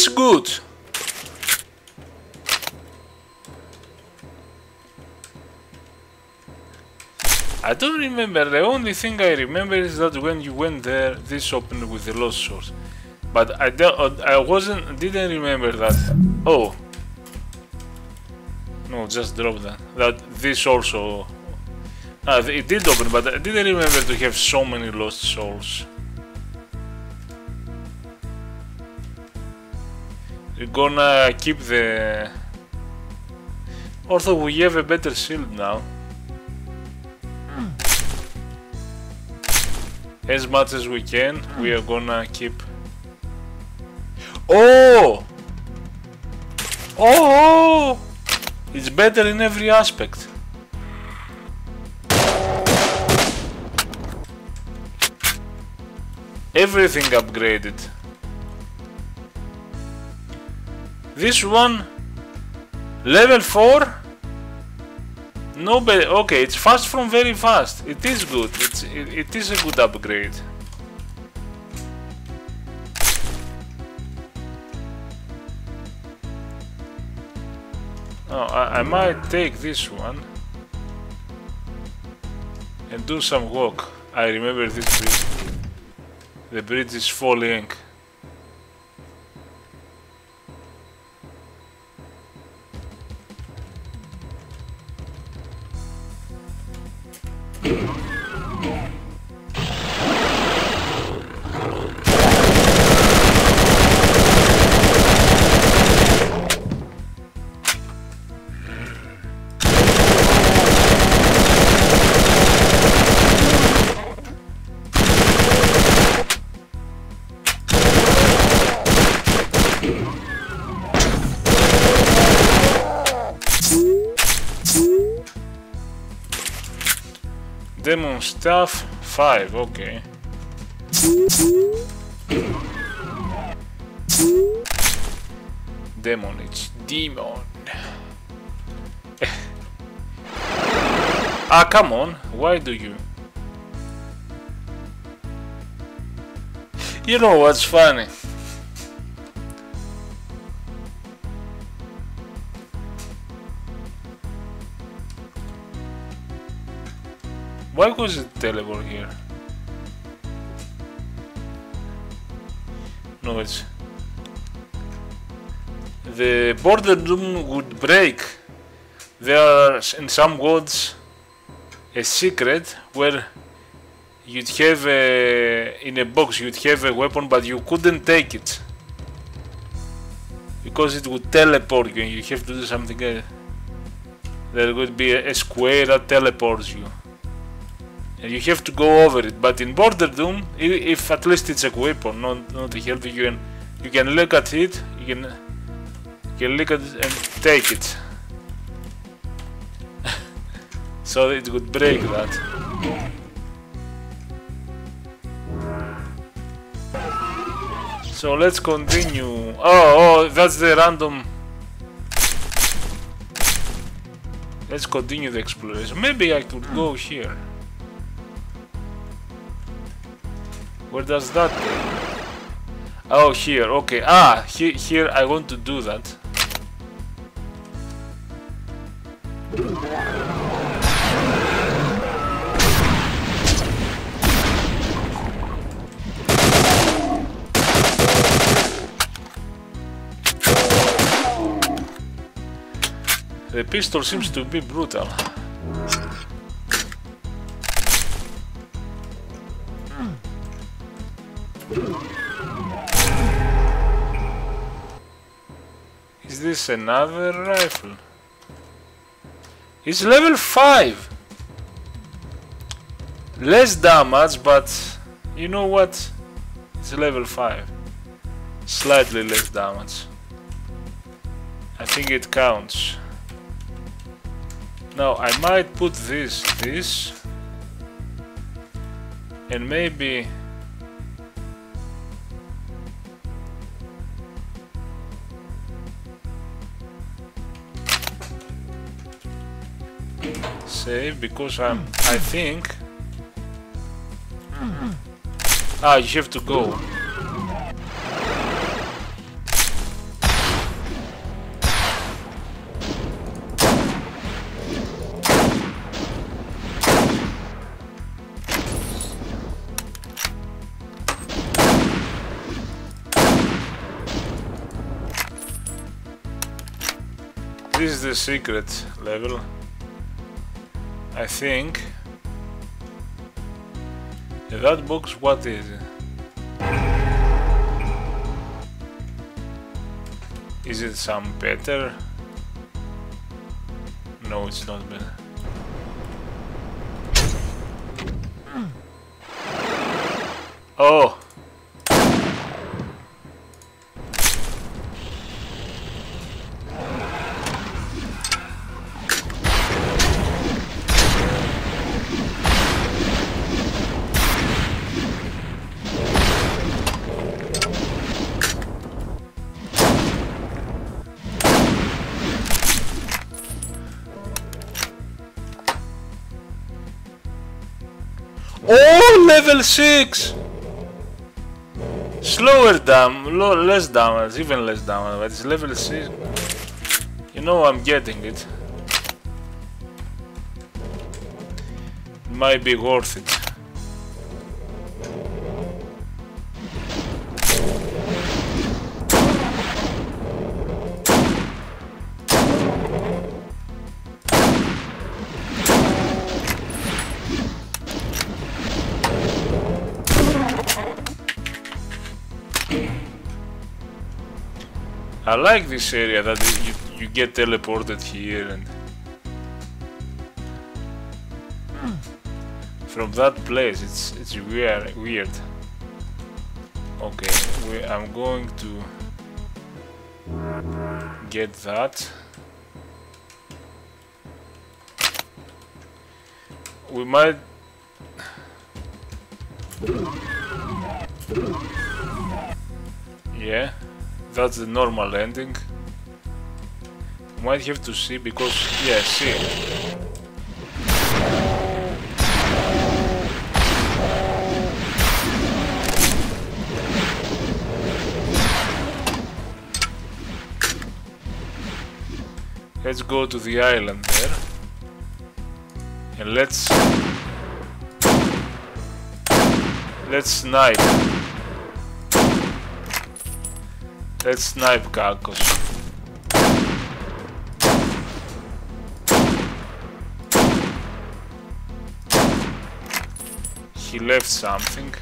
Is good! I don't remember, the only thing I remember is that when you went there, this opened with the lost souls. But I, I wasn't, didn't remember that. Oh. No, just drop that. That this also Ah, it did open, but I didn't remember to have so many lost souls. We're gonna keep the... Although we have a better shield now. Hmm. As much as we can, we hmm. are gonna keep... Oh! Oh! It's better in every aspect. everything upgraded. This one, level 4? No, but okay, it's fast from very fast. It is good. It's it, it is a good upgrade. Oh, I, I might take this one and do some walk. I remember this bridge. The bridge is falling. Staff 5, okay. Demon, it's demon. ah, come on, why do you? You know what's funny? Why was it teleport here? No, it's... The BorderDoom would break. There are in some worlds a secret where you'd have a, in a box you'd have a weapon but you couldn't take it because it would teleport you and you have to do something else. There would be a square that teleports you and you have to go over it. But in BorderDoom, if at least it's a weapon, not not a health, you can you can look at it, you can you can look at it and take it. so it would break that. So let's continue. Oh, oh, that's the random. Let's continue the exploration. Maybe I could go here. Where does that go? Oh, here. Okay. Ah, he here I want to do that. The pistol seems to be brutal. Is this another rifle? It's level 5! Less damage, but you know what? It's level 5. Slightly less damage. I think it counts. Now I might put this, this, and maybe save because I'm I think ah you have to go This is the secret level. I think. That box, what is it? Is it some better? No, it's not better. Oh! Level 6! Slower dam, less damage, even less damage, but it's level 6. You know I'm getting it might be worth it. I like this area that you, you get teleported here and from that place it's it's weird weird. Okay we, I'm going to get that. We might yeah that's the normal ending. Might have to see because, yeah, see. Let's go to the island there. And let's... Let's snipe. Let's snipe Cacos. He left something.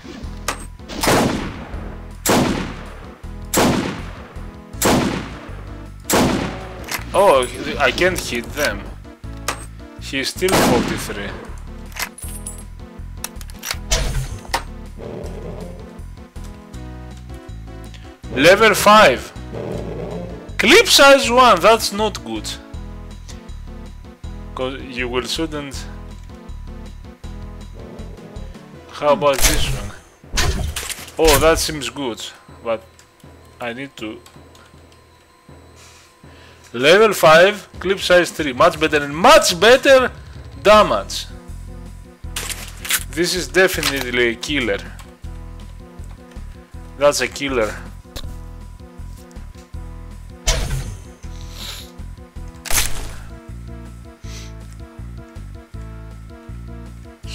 Oh, I can't hit them. He's still 43. Level 5! Clip size 1, that's not good. Cause you will shouldn't... How about this one? Oh, that seems good, but I need to... Level 5, clip size 3, much better and much better damage. This is definitely a killer. That's a killer.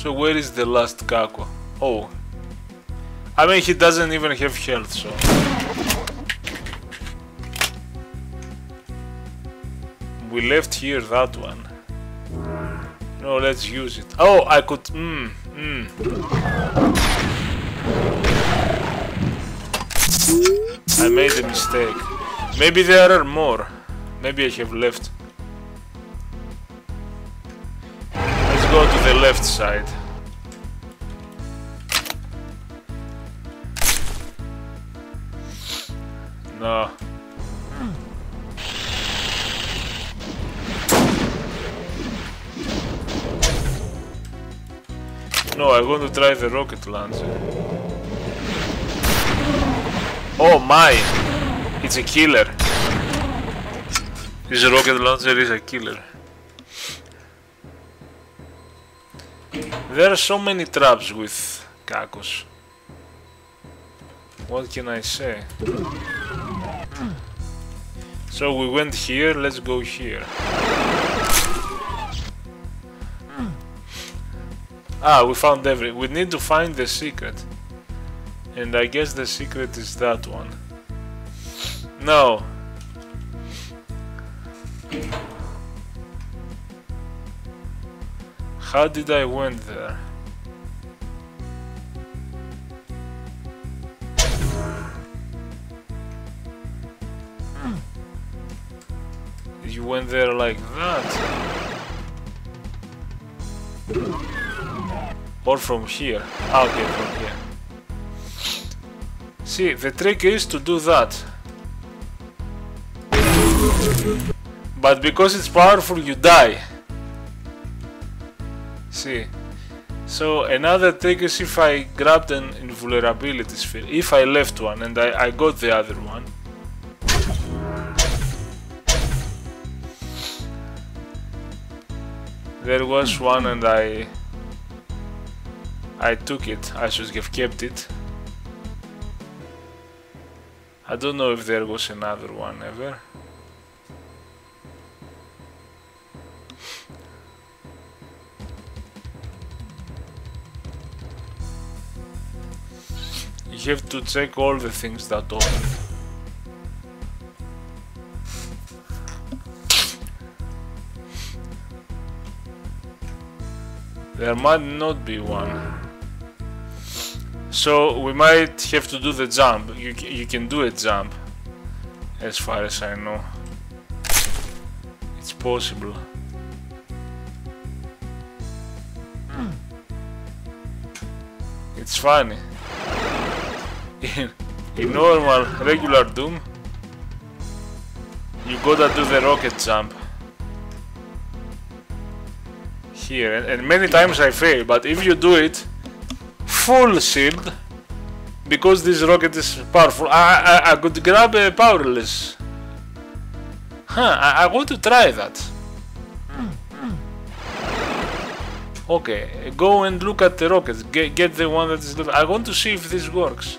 So where is the last Caco? Oh. I mean he doesn't even have health, so... We left here that one. No, let's use it. Oh, I could... Mm, mm. I made a mistake. Maybe there are more. Maybe I have left. Left side. No. No, I want to try the rocket launcher. Oh my! It's a killer. This rocket launcher is a killer. There are so many traps with Cacos. What can I say? So we went here, let's go here. Ah, we found every. We need to find the secret. And I guess the secret is that one. No. How did I went there? You went there like that? Or from here? Ah, okay, from here. See, the trick is to do that. But because it's powerful, you die. See. So another trick is if I grabbed an invulnerability sphere. If I left one and I, I got the other one. There was one and I I took it. I should have kept it. I don't know if there was another one ever. You have to check all the things that open. There might not be one. So we might have to do the jump. You, you can do a jump, as far as I know. It's possible. It's funny. In, normal, regular Doom, you gotta do the rocket jump. Here, and, and many times I fail, but if you do it, full shield because this rocket is powerful. I, I, I could grab a powerless. Huh, I, I want to try that. Okay, go and look at the rockets. Get, get the one that is. I want to see if this works.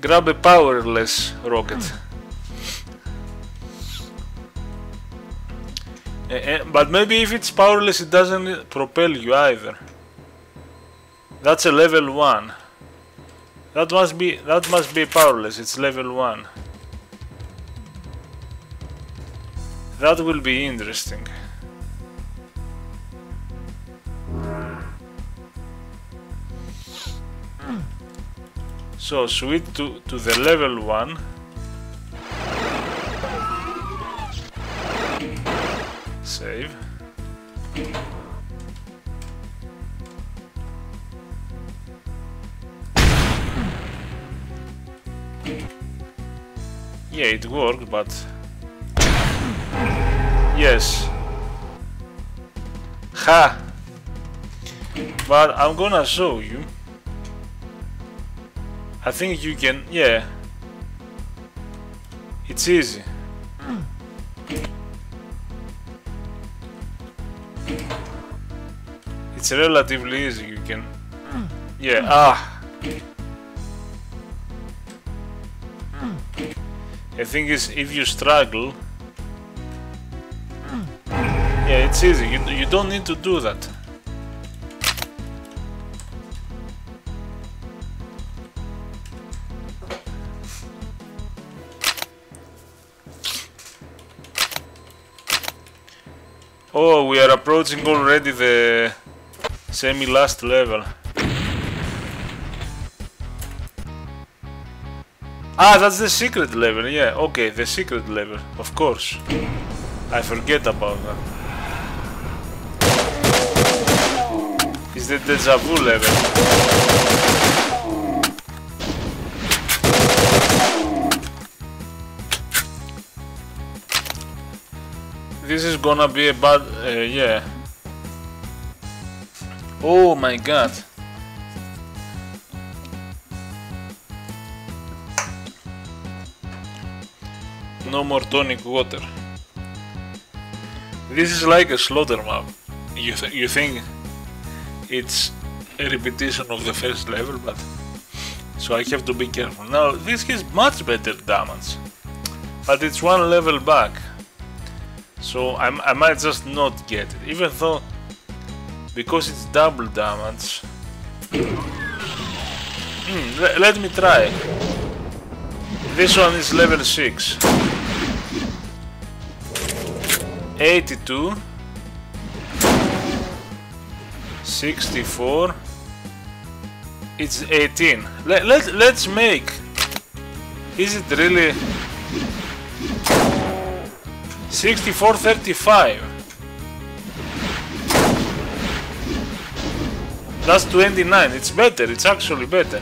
Grab a powerless rocket. Uh, but maybe if it's powerless it doesn't propel you either. That's a level 1. That must be that must be powerless, it's level 1. That will be interesting. So switch to, to the level 1. Save. yeah, it worked, but yes. Ha! But I'm gonna show you. I think you can, yeah. It's easy. It's relatively easy, you can... Yeah, ah! I think is if you struggle... Yeah, it's easy, you, you don't need to do that. Oh, we are approaching already the semi-last level. Ah, that's the secret level, yeah, okay, the secret level, of course. I forget about that. It's the deja vu level. This is gonna be a bad, uh, yeah. Oh my god. No more tonic water. This is like a slaughter map. You, th you think it's a repetition of the first level, but so I have to be careful. Now this is much better damage, but it's one level back. So I'm, I might just not get it, even though because it's double damage. Hmm, le let me try. This one is level 6. 82 64 It's 18. Let, let, let's make. Is it really 6435. That's 29. It's better. It's actually better.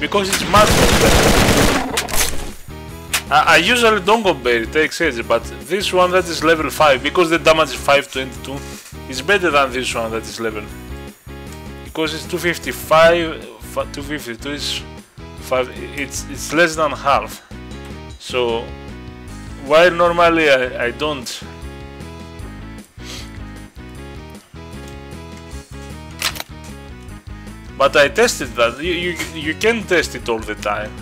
Because it's much better. I, I usually don't compare it takes edge, but this one that is level 5, because the damage is 522, is better than this one that is level because it's 255 252 is five it's it's less than half. So while normally I, I don't but I tested that. You, you you can test it all the time.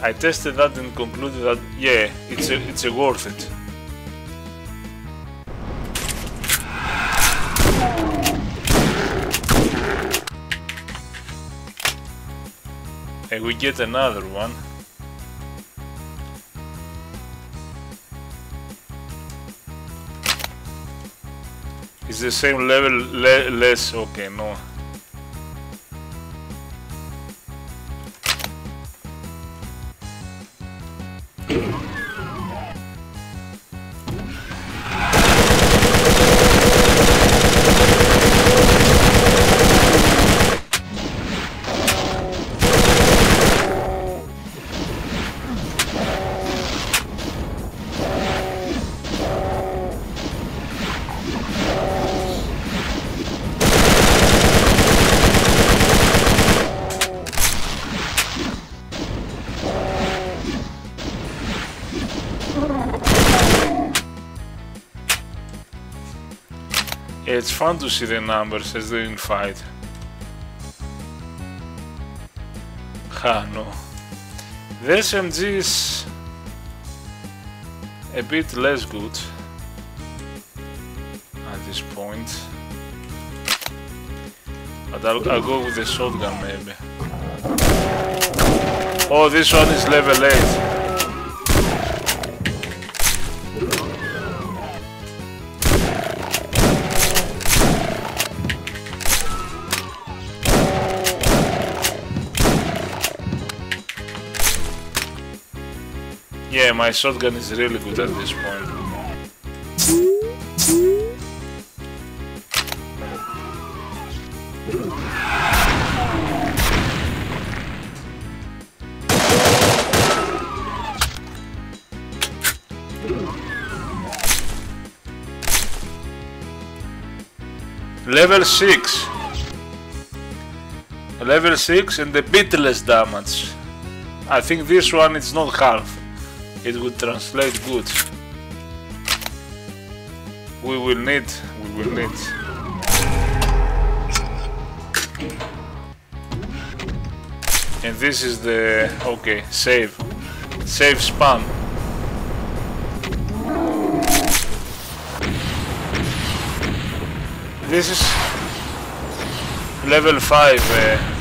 I tested that and concluded that yeah it's a, it's a worth it And we get another one. It's the same level le less? Okay, no. It's fun to see the numbers as they fight. Ha, no. The SMG is a bit less good at this point. But I'll, I'll go with the shotgun maybe. Oh, this one is level 8. my shotgun is really good at this point. Level 6 Level 6 and the beatless damage. I think this one is not half. It would translate good. We will need, we will need. And this is the, okay, save. Save spam. This is level 5 uh,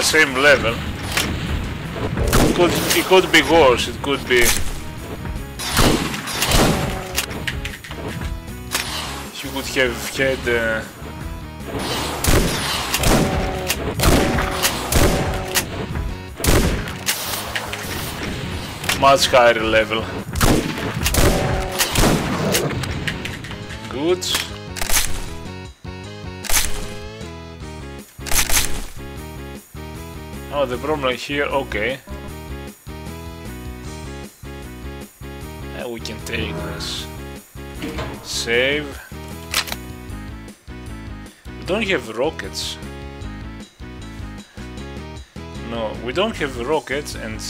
the same level. It could, it could be worse, it could be... You could have had... Uh, much higher level. Good. Oh, the problem here, okay. Uh, we can take this. Save. We don't have rockets. No, we don't have rockets and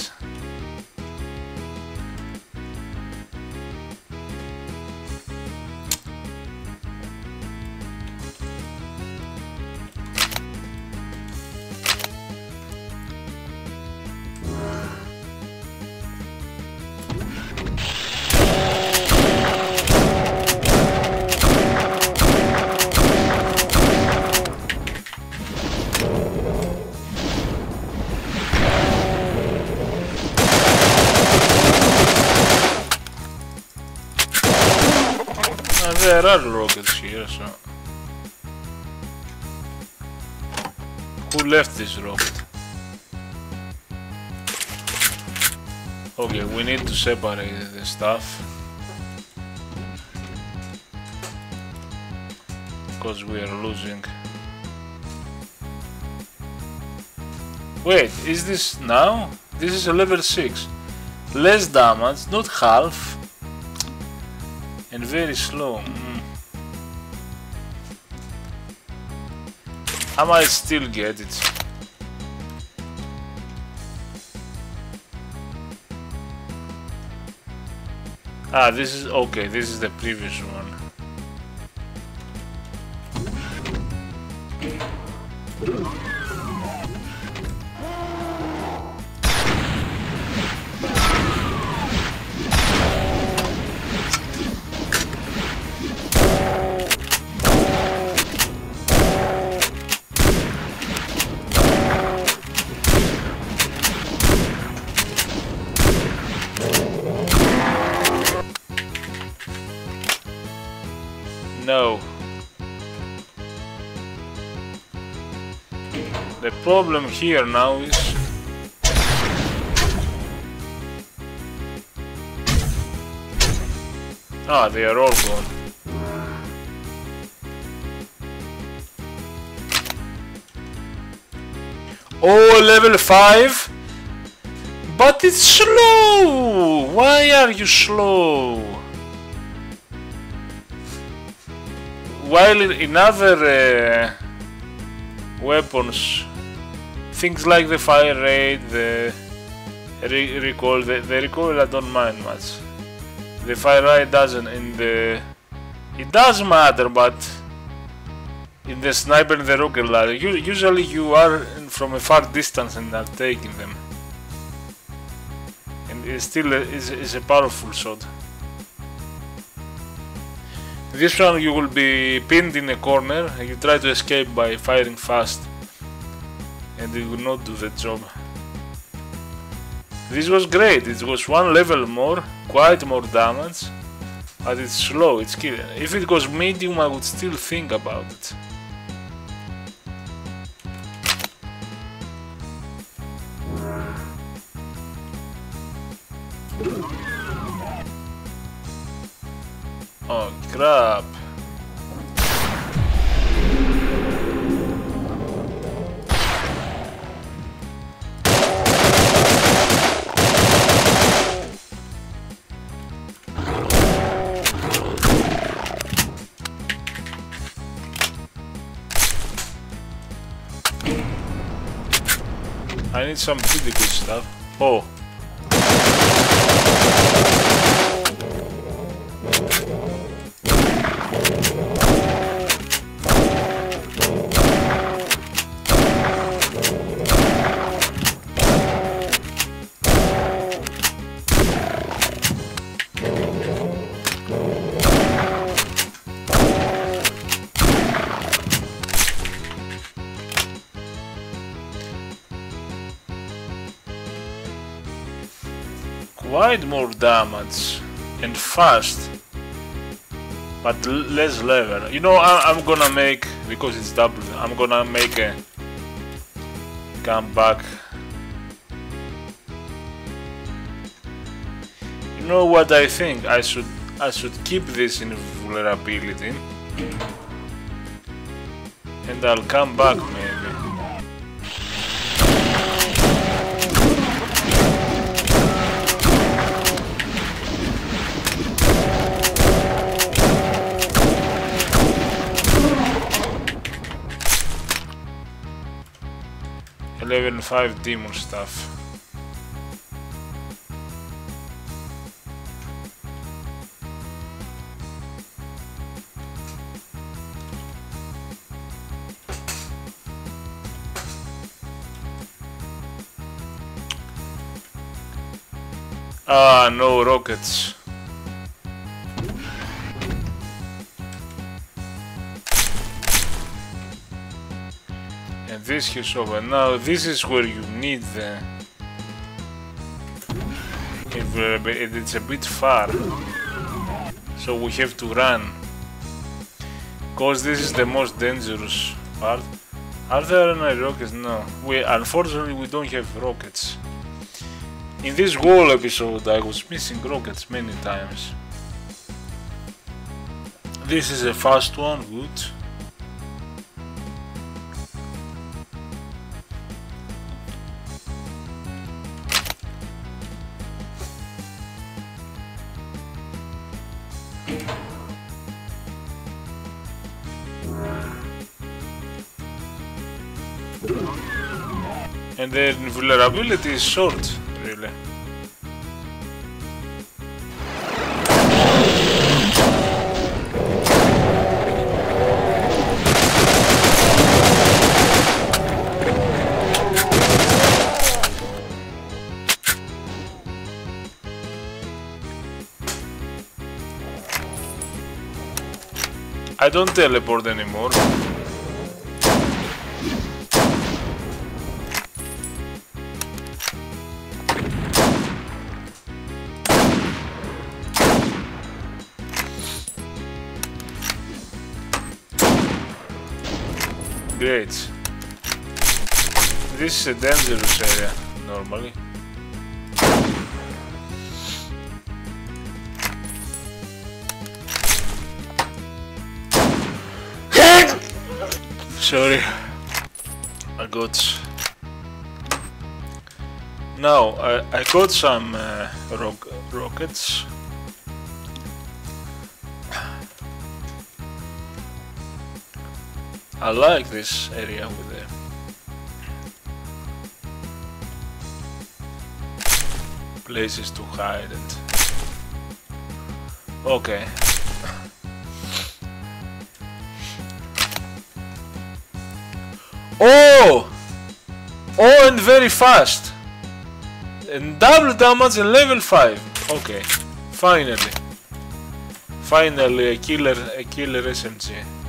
To separate the stuff. Because we are losing. Wait, is this now? This is a level 6. Less damage, not half and very slow. Mm. I might still get it. Ah, this is okay. This is the previous one. Problem here now is... Ah, they are all gone. Oh, level 5? But it's slow! Why are you slow? while in other uh, weapons, things like the fire rate, the re recoil, the, the, recoil I don't mind much. The fire rate doesn't. In the it does matter, but in the sniper and the rocket ladder, you, usually you are from a far distance and are taking them. And it's still is, is a powerful shot. This one you will be pinned in a corner and you try to escape by firing fast and it will not do the job. This was great, it was one level more, quite more damage, but it's slow, it's killing. If it was medium I would still think about it. Oh crap. Need some pretty good stuff. Oh. More damage and fast but less level. You know I, am gonna make because it's double I'm gonna make a comeback. You know what I think? I should I should keep this invulnerability and I'll come back 5 demon stuff. Ah, no rockets. Now this is where you need the... It's a bit far. So we have to run. Because this is the most dangerous part. Are there any rockets? No. We Unfortunately we don't have rockets. In this whole episode I was missing rockets many times. This is a fast one, good. Vulnerability is short, really. I don't teleport anymore. Is a dangerous area, normally. Sorry. I got... Now, I, I got some uh, rock rockets. I like this area with the places to hide and okay oh oh and very fast and double damage and level 5. Okay, finally. Finally a killer, a killer SMG.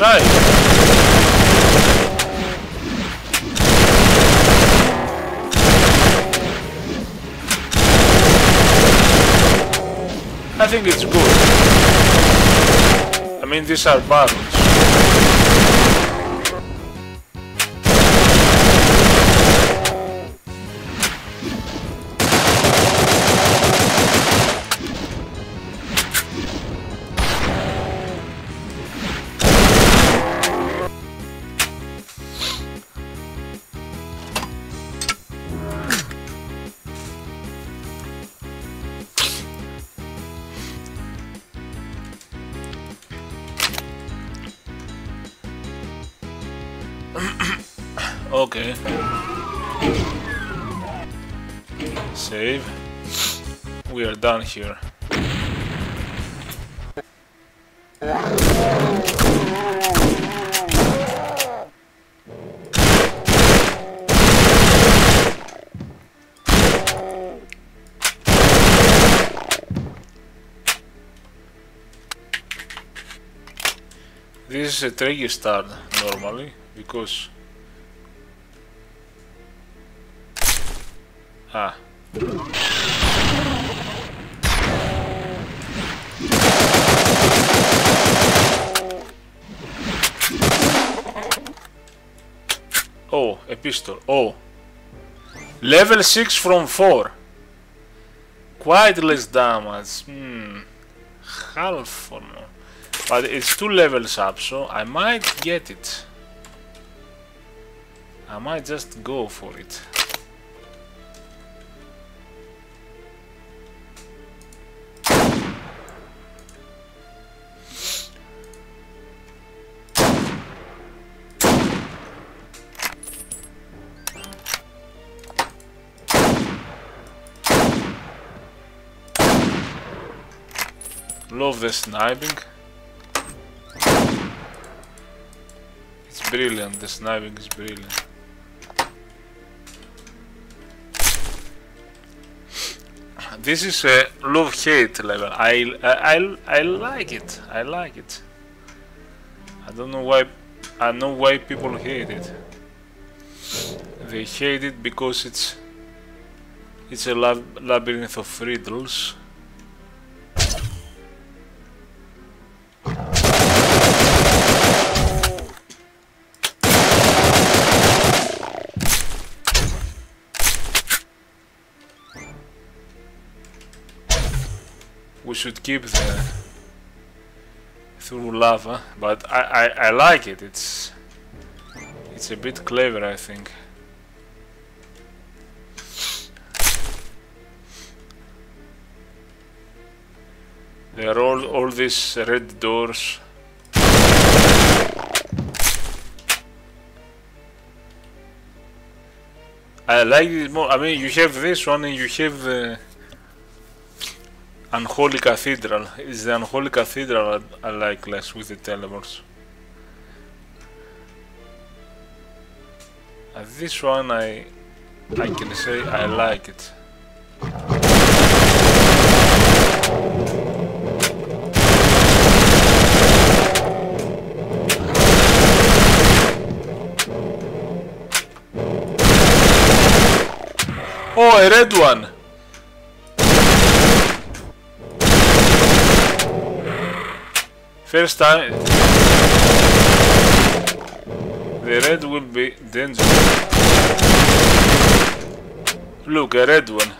I think it's good. I mean, these are battles. Is a tricky start normally because Ah. Oh, a pistol. Oh. Level 6 from 4. Quite less damage. Hmm. Half for more. But it's two levels up, so I might get it. I might just go for it. Love the sniping. Brilliant, the sniping is brilliant. This is a love-hate level. I, I, I, like it. I like it. I don't know why. I know why people hate it. They hate it because it's it's a lab labyrinth of riddles. Should keep the through lava, but I, I, I like it. It's it's a bit clever, I think. There are all all these red doors. I like it more. I mean, you have this one and you have the Unholy Cathedral. Is the Unholy Cathedral I, like less with the teleports. Uh, this one I I can say I like it. Oh, a red one! First time the red will be dangerous. Look, a red one.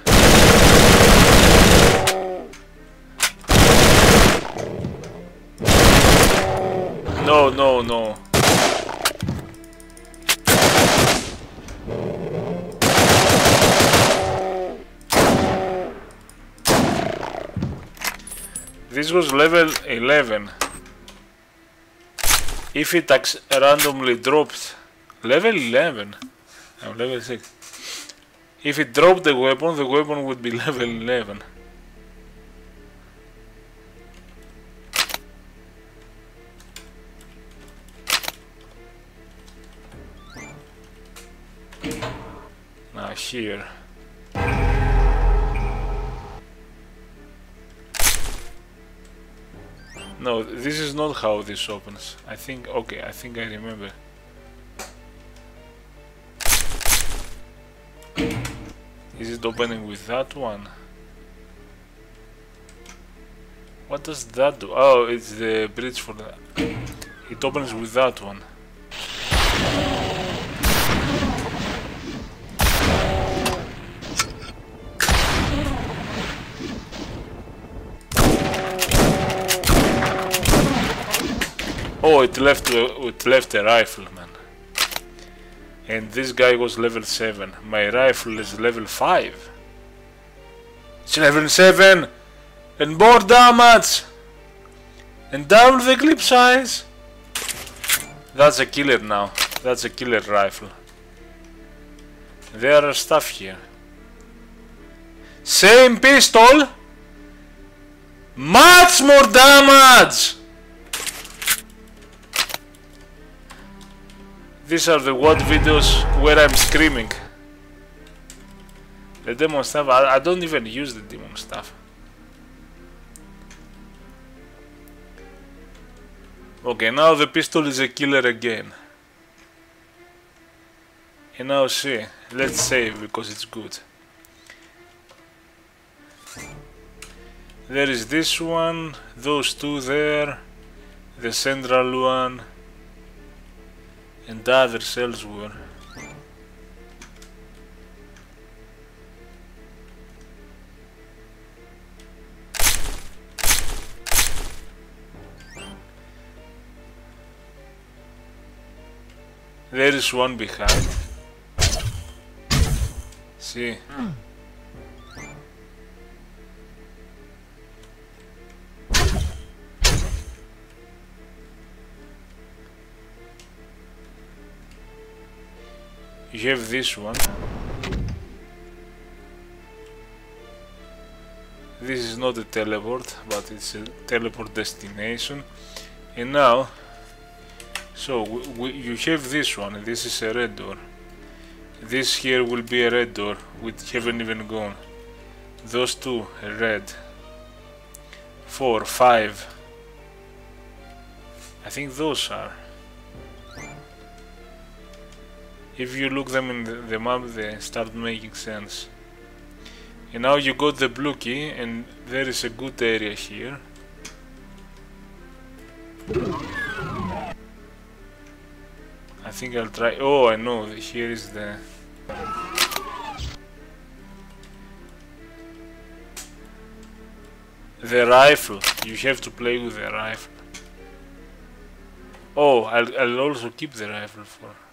No, no, no. this was level 11. If it randomly dropped level 11, I'm level 6. If it dropped the weapon, the weapon would be level 11. Now here. No, this is not how this opens. I think, okay, I think I remember. Is it opening with that one? What does that do? Oh, it's the bridge for that. It opens with that one. Oh, it left it left a rifle, man. And this guy was level 7. My rifle is level 5. It's level 7! And more damage! And double the clip size! That's a killer now. That's a killer rifle. There are stuff here. Same pistol! Much more damage! These are the what videos where I'm screaming. The demon stuff, I, I don't even use the demon stuff. Okay, now the pistol is a killer again. And now see, let's save because it's good. There is this one, those two there, the central one, and the other cells were. There is one behind. See. Hmm. You have this one. This is not a teleport, but it's a teleport destination. And now, so you have this one, this is a red door. This here will be a red door, we haven't even gone. Those two, red. Four, five. I think those are. If you look them in the, map they start making sense. And now you got the blue key and there is a good area here. I think I'll try oh I know here is the the rifle. You have to play with the rifle. Oh I'll, I'll also keep the rifle for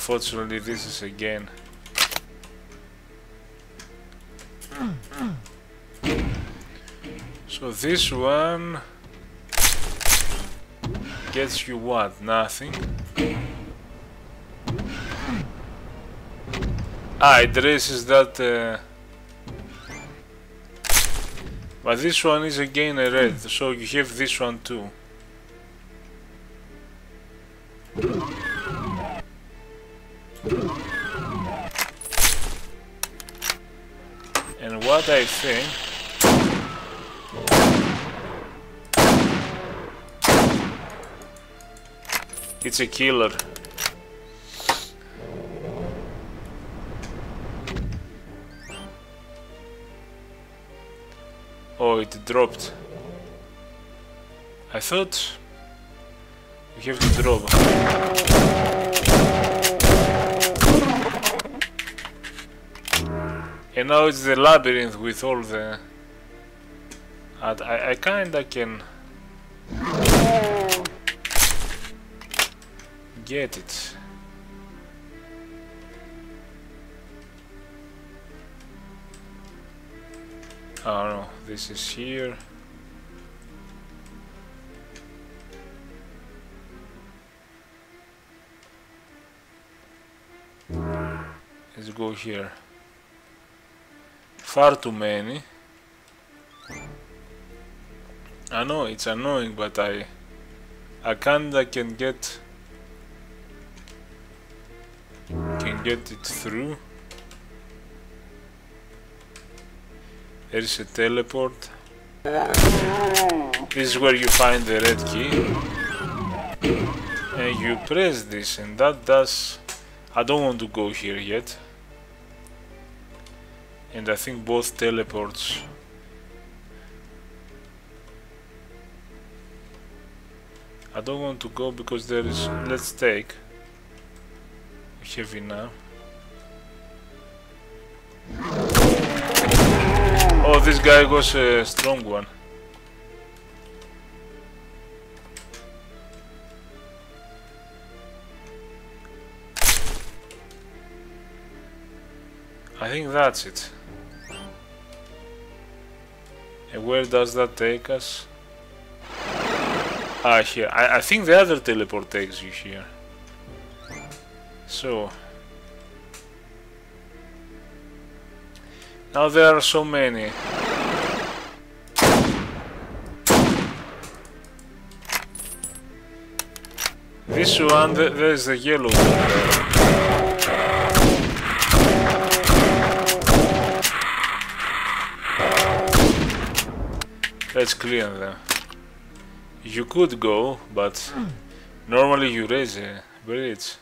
Unfortunately, this is again. So this one gets you what? Nothing. Ah, it raises that... Uh, but this one is again a red, so you have this one too. I think it's a killer. Oh, it dropped. I thought we have to drop. And now it's the labyrinth with all the And I, I kinda can get it. Oh no, this is here. Let's go here. Far too many. I know it's annoying, but I I kinda can get can get it through. There is a teleport. This is where you find the red key. And you press this and that does... I don't want to go here yet. And I think both teleports. I don't want to go because there is let's take. Heavy now oh this guy was a strong one. I think that's it and where does that take us? Ah, here. I, I think the other teleport takes you here. So... Now there are so many. This one, th there's the yellow one. Let's clear them. You could go, but normally you raise a bridge.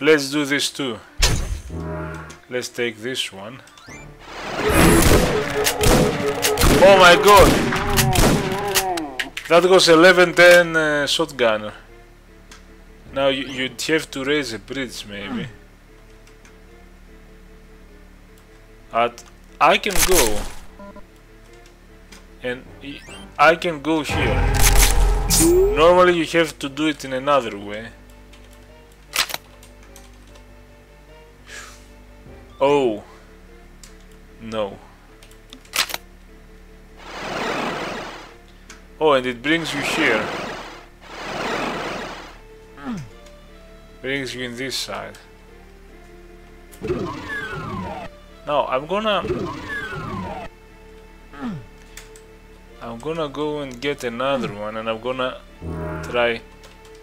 Let's do this too. Let's take this one. Oh my god! That was 1110 uh. Now you, you'd have to raise a bridge maybe. At I can go and I can go here. Normally you have to do it in another way. Oh. No. Oh, and it brings you here. Hmm. Brings you in this side. Now, I'm gonna... I'm gonna go and get another one and I'm gonna try...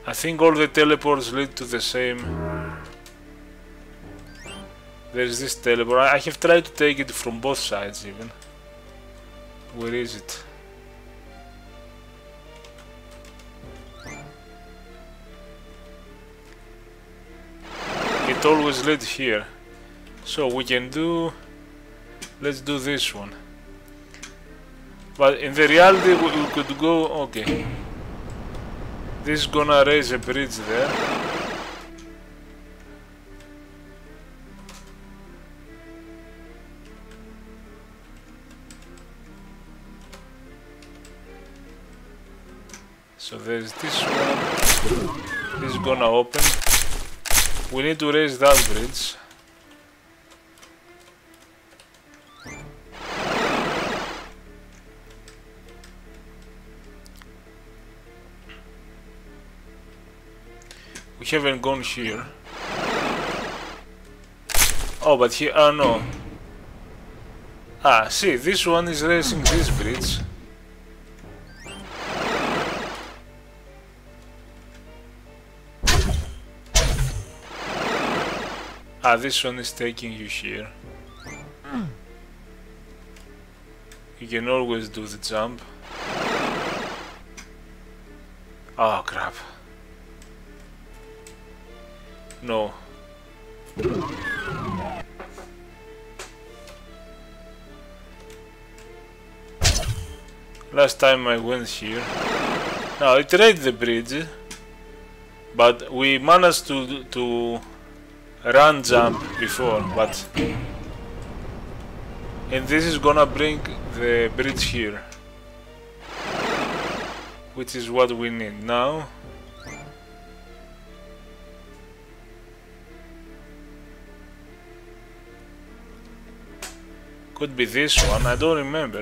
I think all the teleports lead to the same... There's this teleport. I have tried to take it from both sides even. Where is it? It always led here. So we can do... Let's do this one. But in the reality we, we could go... Okay. This is gonna raise a bridge there. So there's this one. This is gonna open. We need to raise that bridge. We haven't gone here. Oh, but here... Oh, no. Ah, see, this one is raising this bridge. Ah, this one is taking you here. You can always do the jump. Oh crap. No. Last time I went here. Now I tried the bridge, but we managed to to run jump before, but And this is gonna bring the bridge here. Which is what we need now. Could be this one, I don't remember.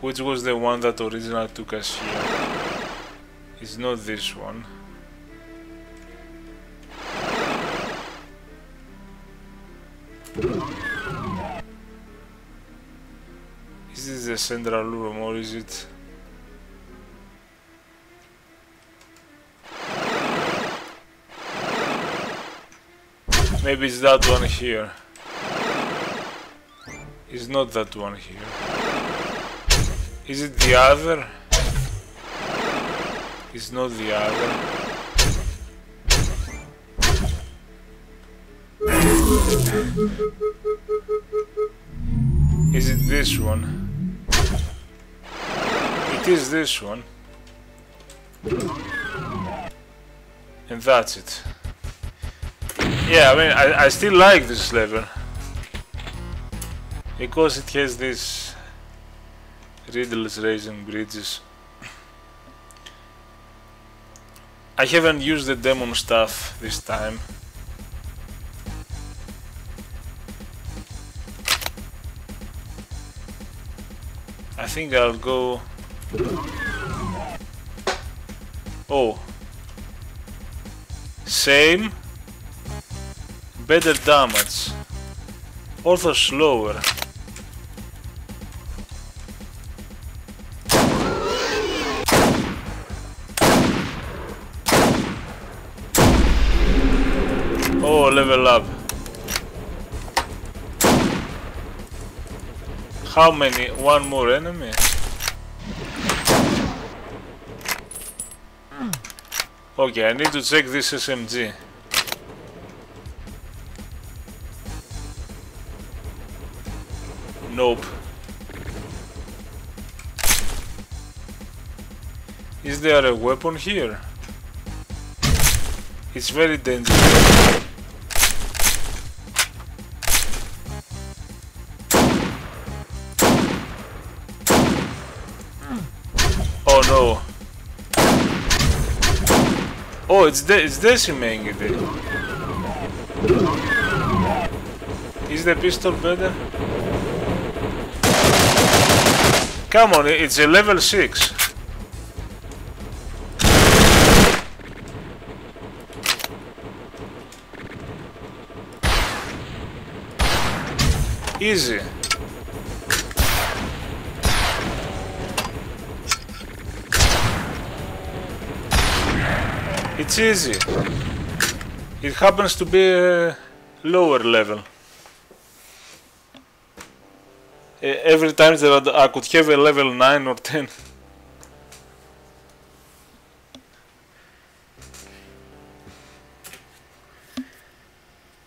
Which was the one that originally took us here. It's not this one. Is this the central room or is it... Maybe it's that one here. It's not that one here. Is it the other? It's not the other. Is it this one? It is this one. And that's it. Yeah, I mean, I, I still like this level. Because it has these riddles raising bridges. I haven't used the demon stuff this time. I think I'll go... Oh. Same. Better damage. Also slower. Level up. How many? One more enemy? Okay, I need to check this SMG. Nope. Is there a weapon here? It's very dangerous. Oh, it's de it's decimating it. Is the pistol better? Come on, it's a level 6. Easy. It's easy. It happens to be a lower level. Every time that I could have a level 9 or 10.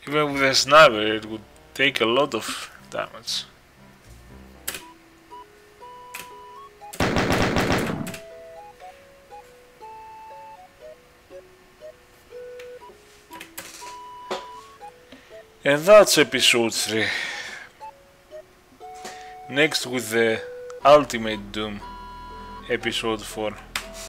Even with a sniper it would take a lot of damage. And that's episode 3. Next with the Ultimate Doom, episode 4.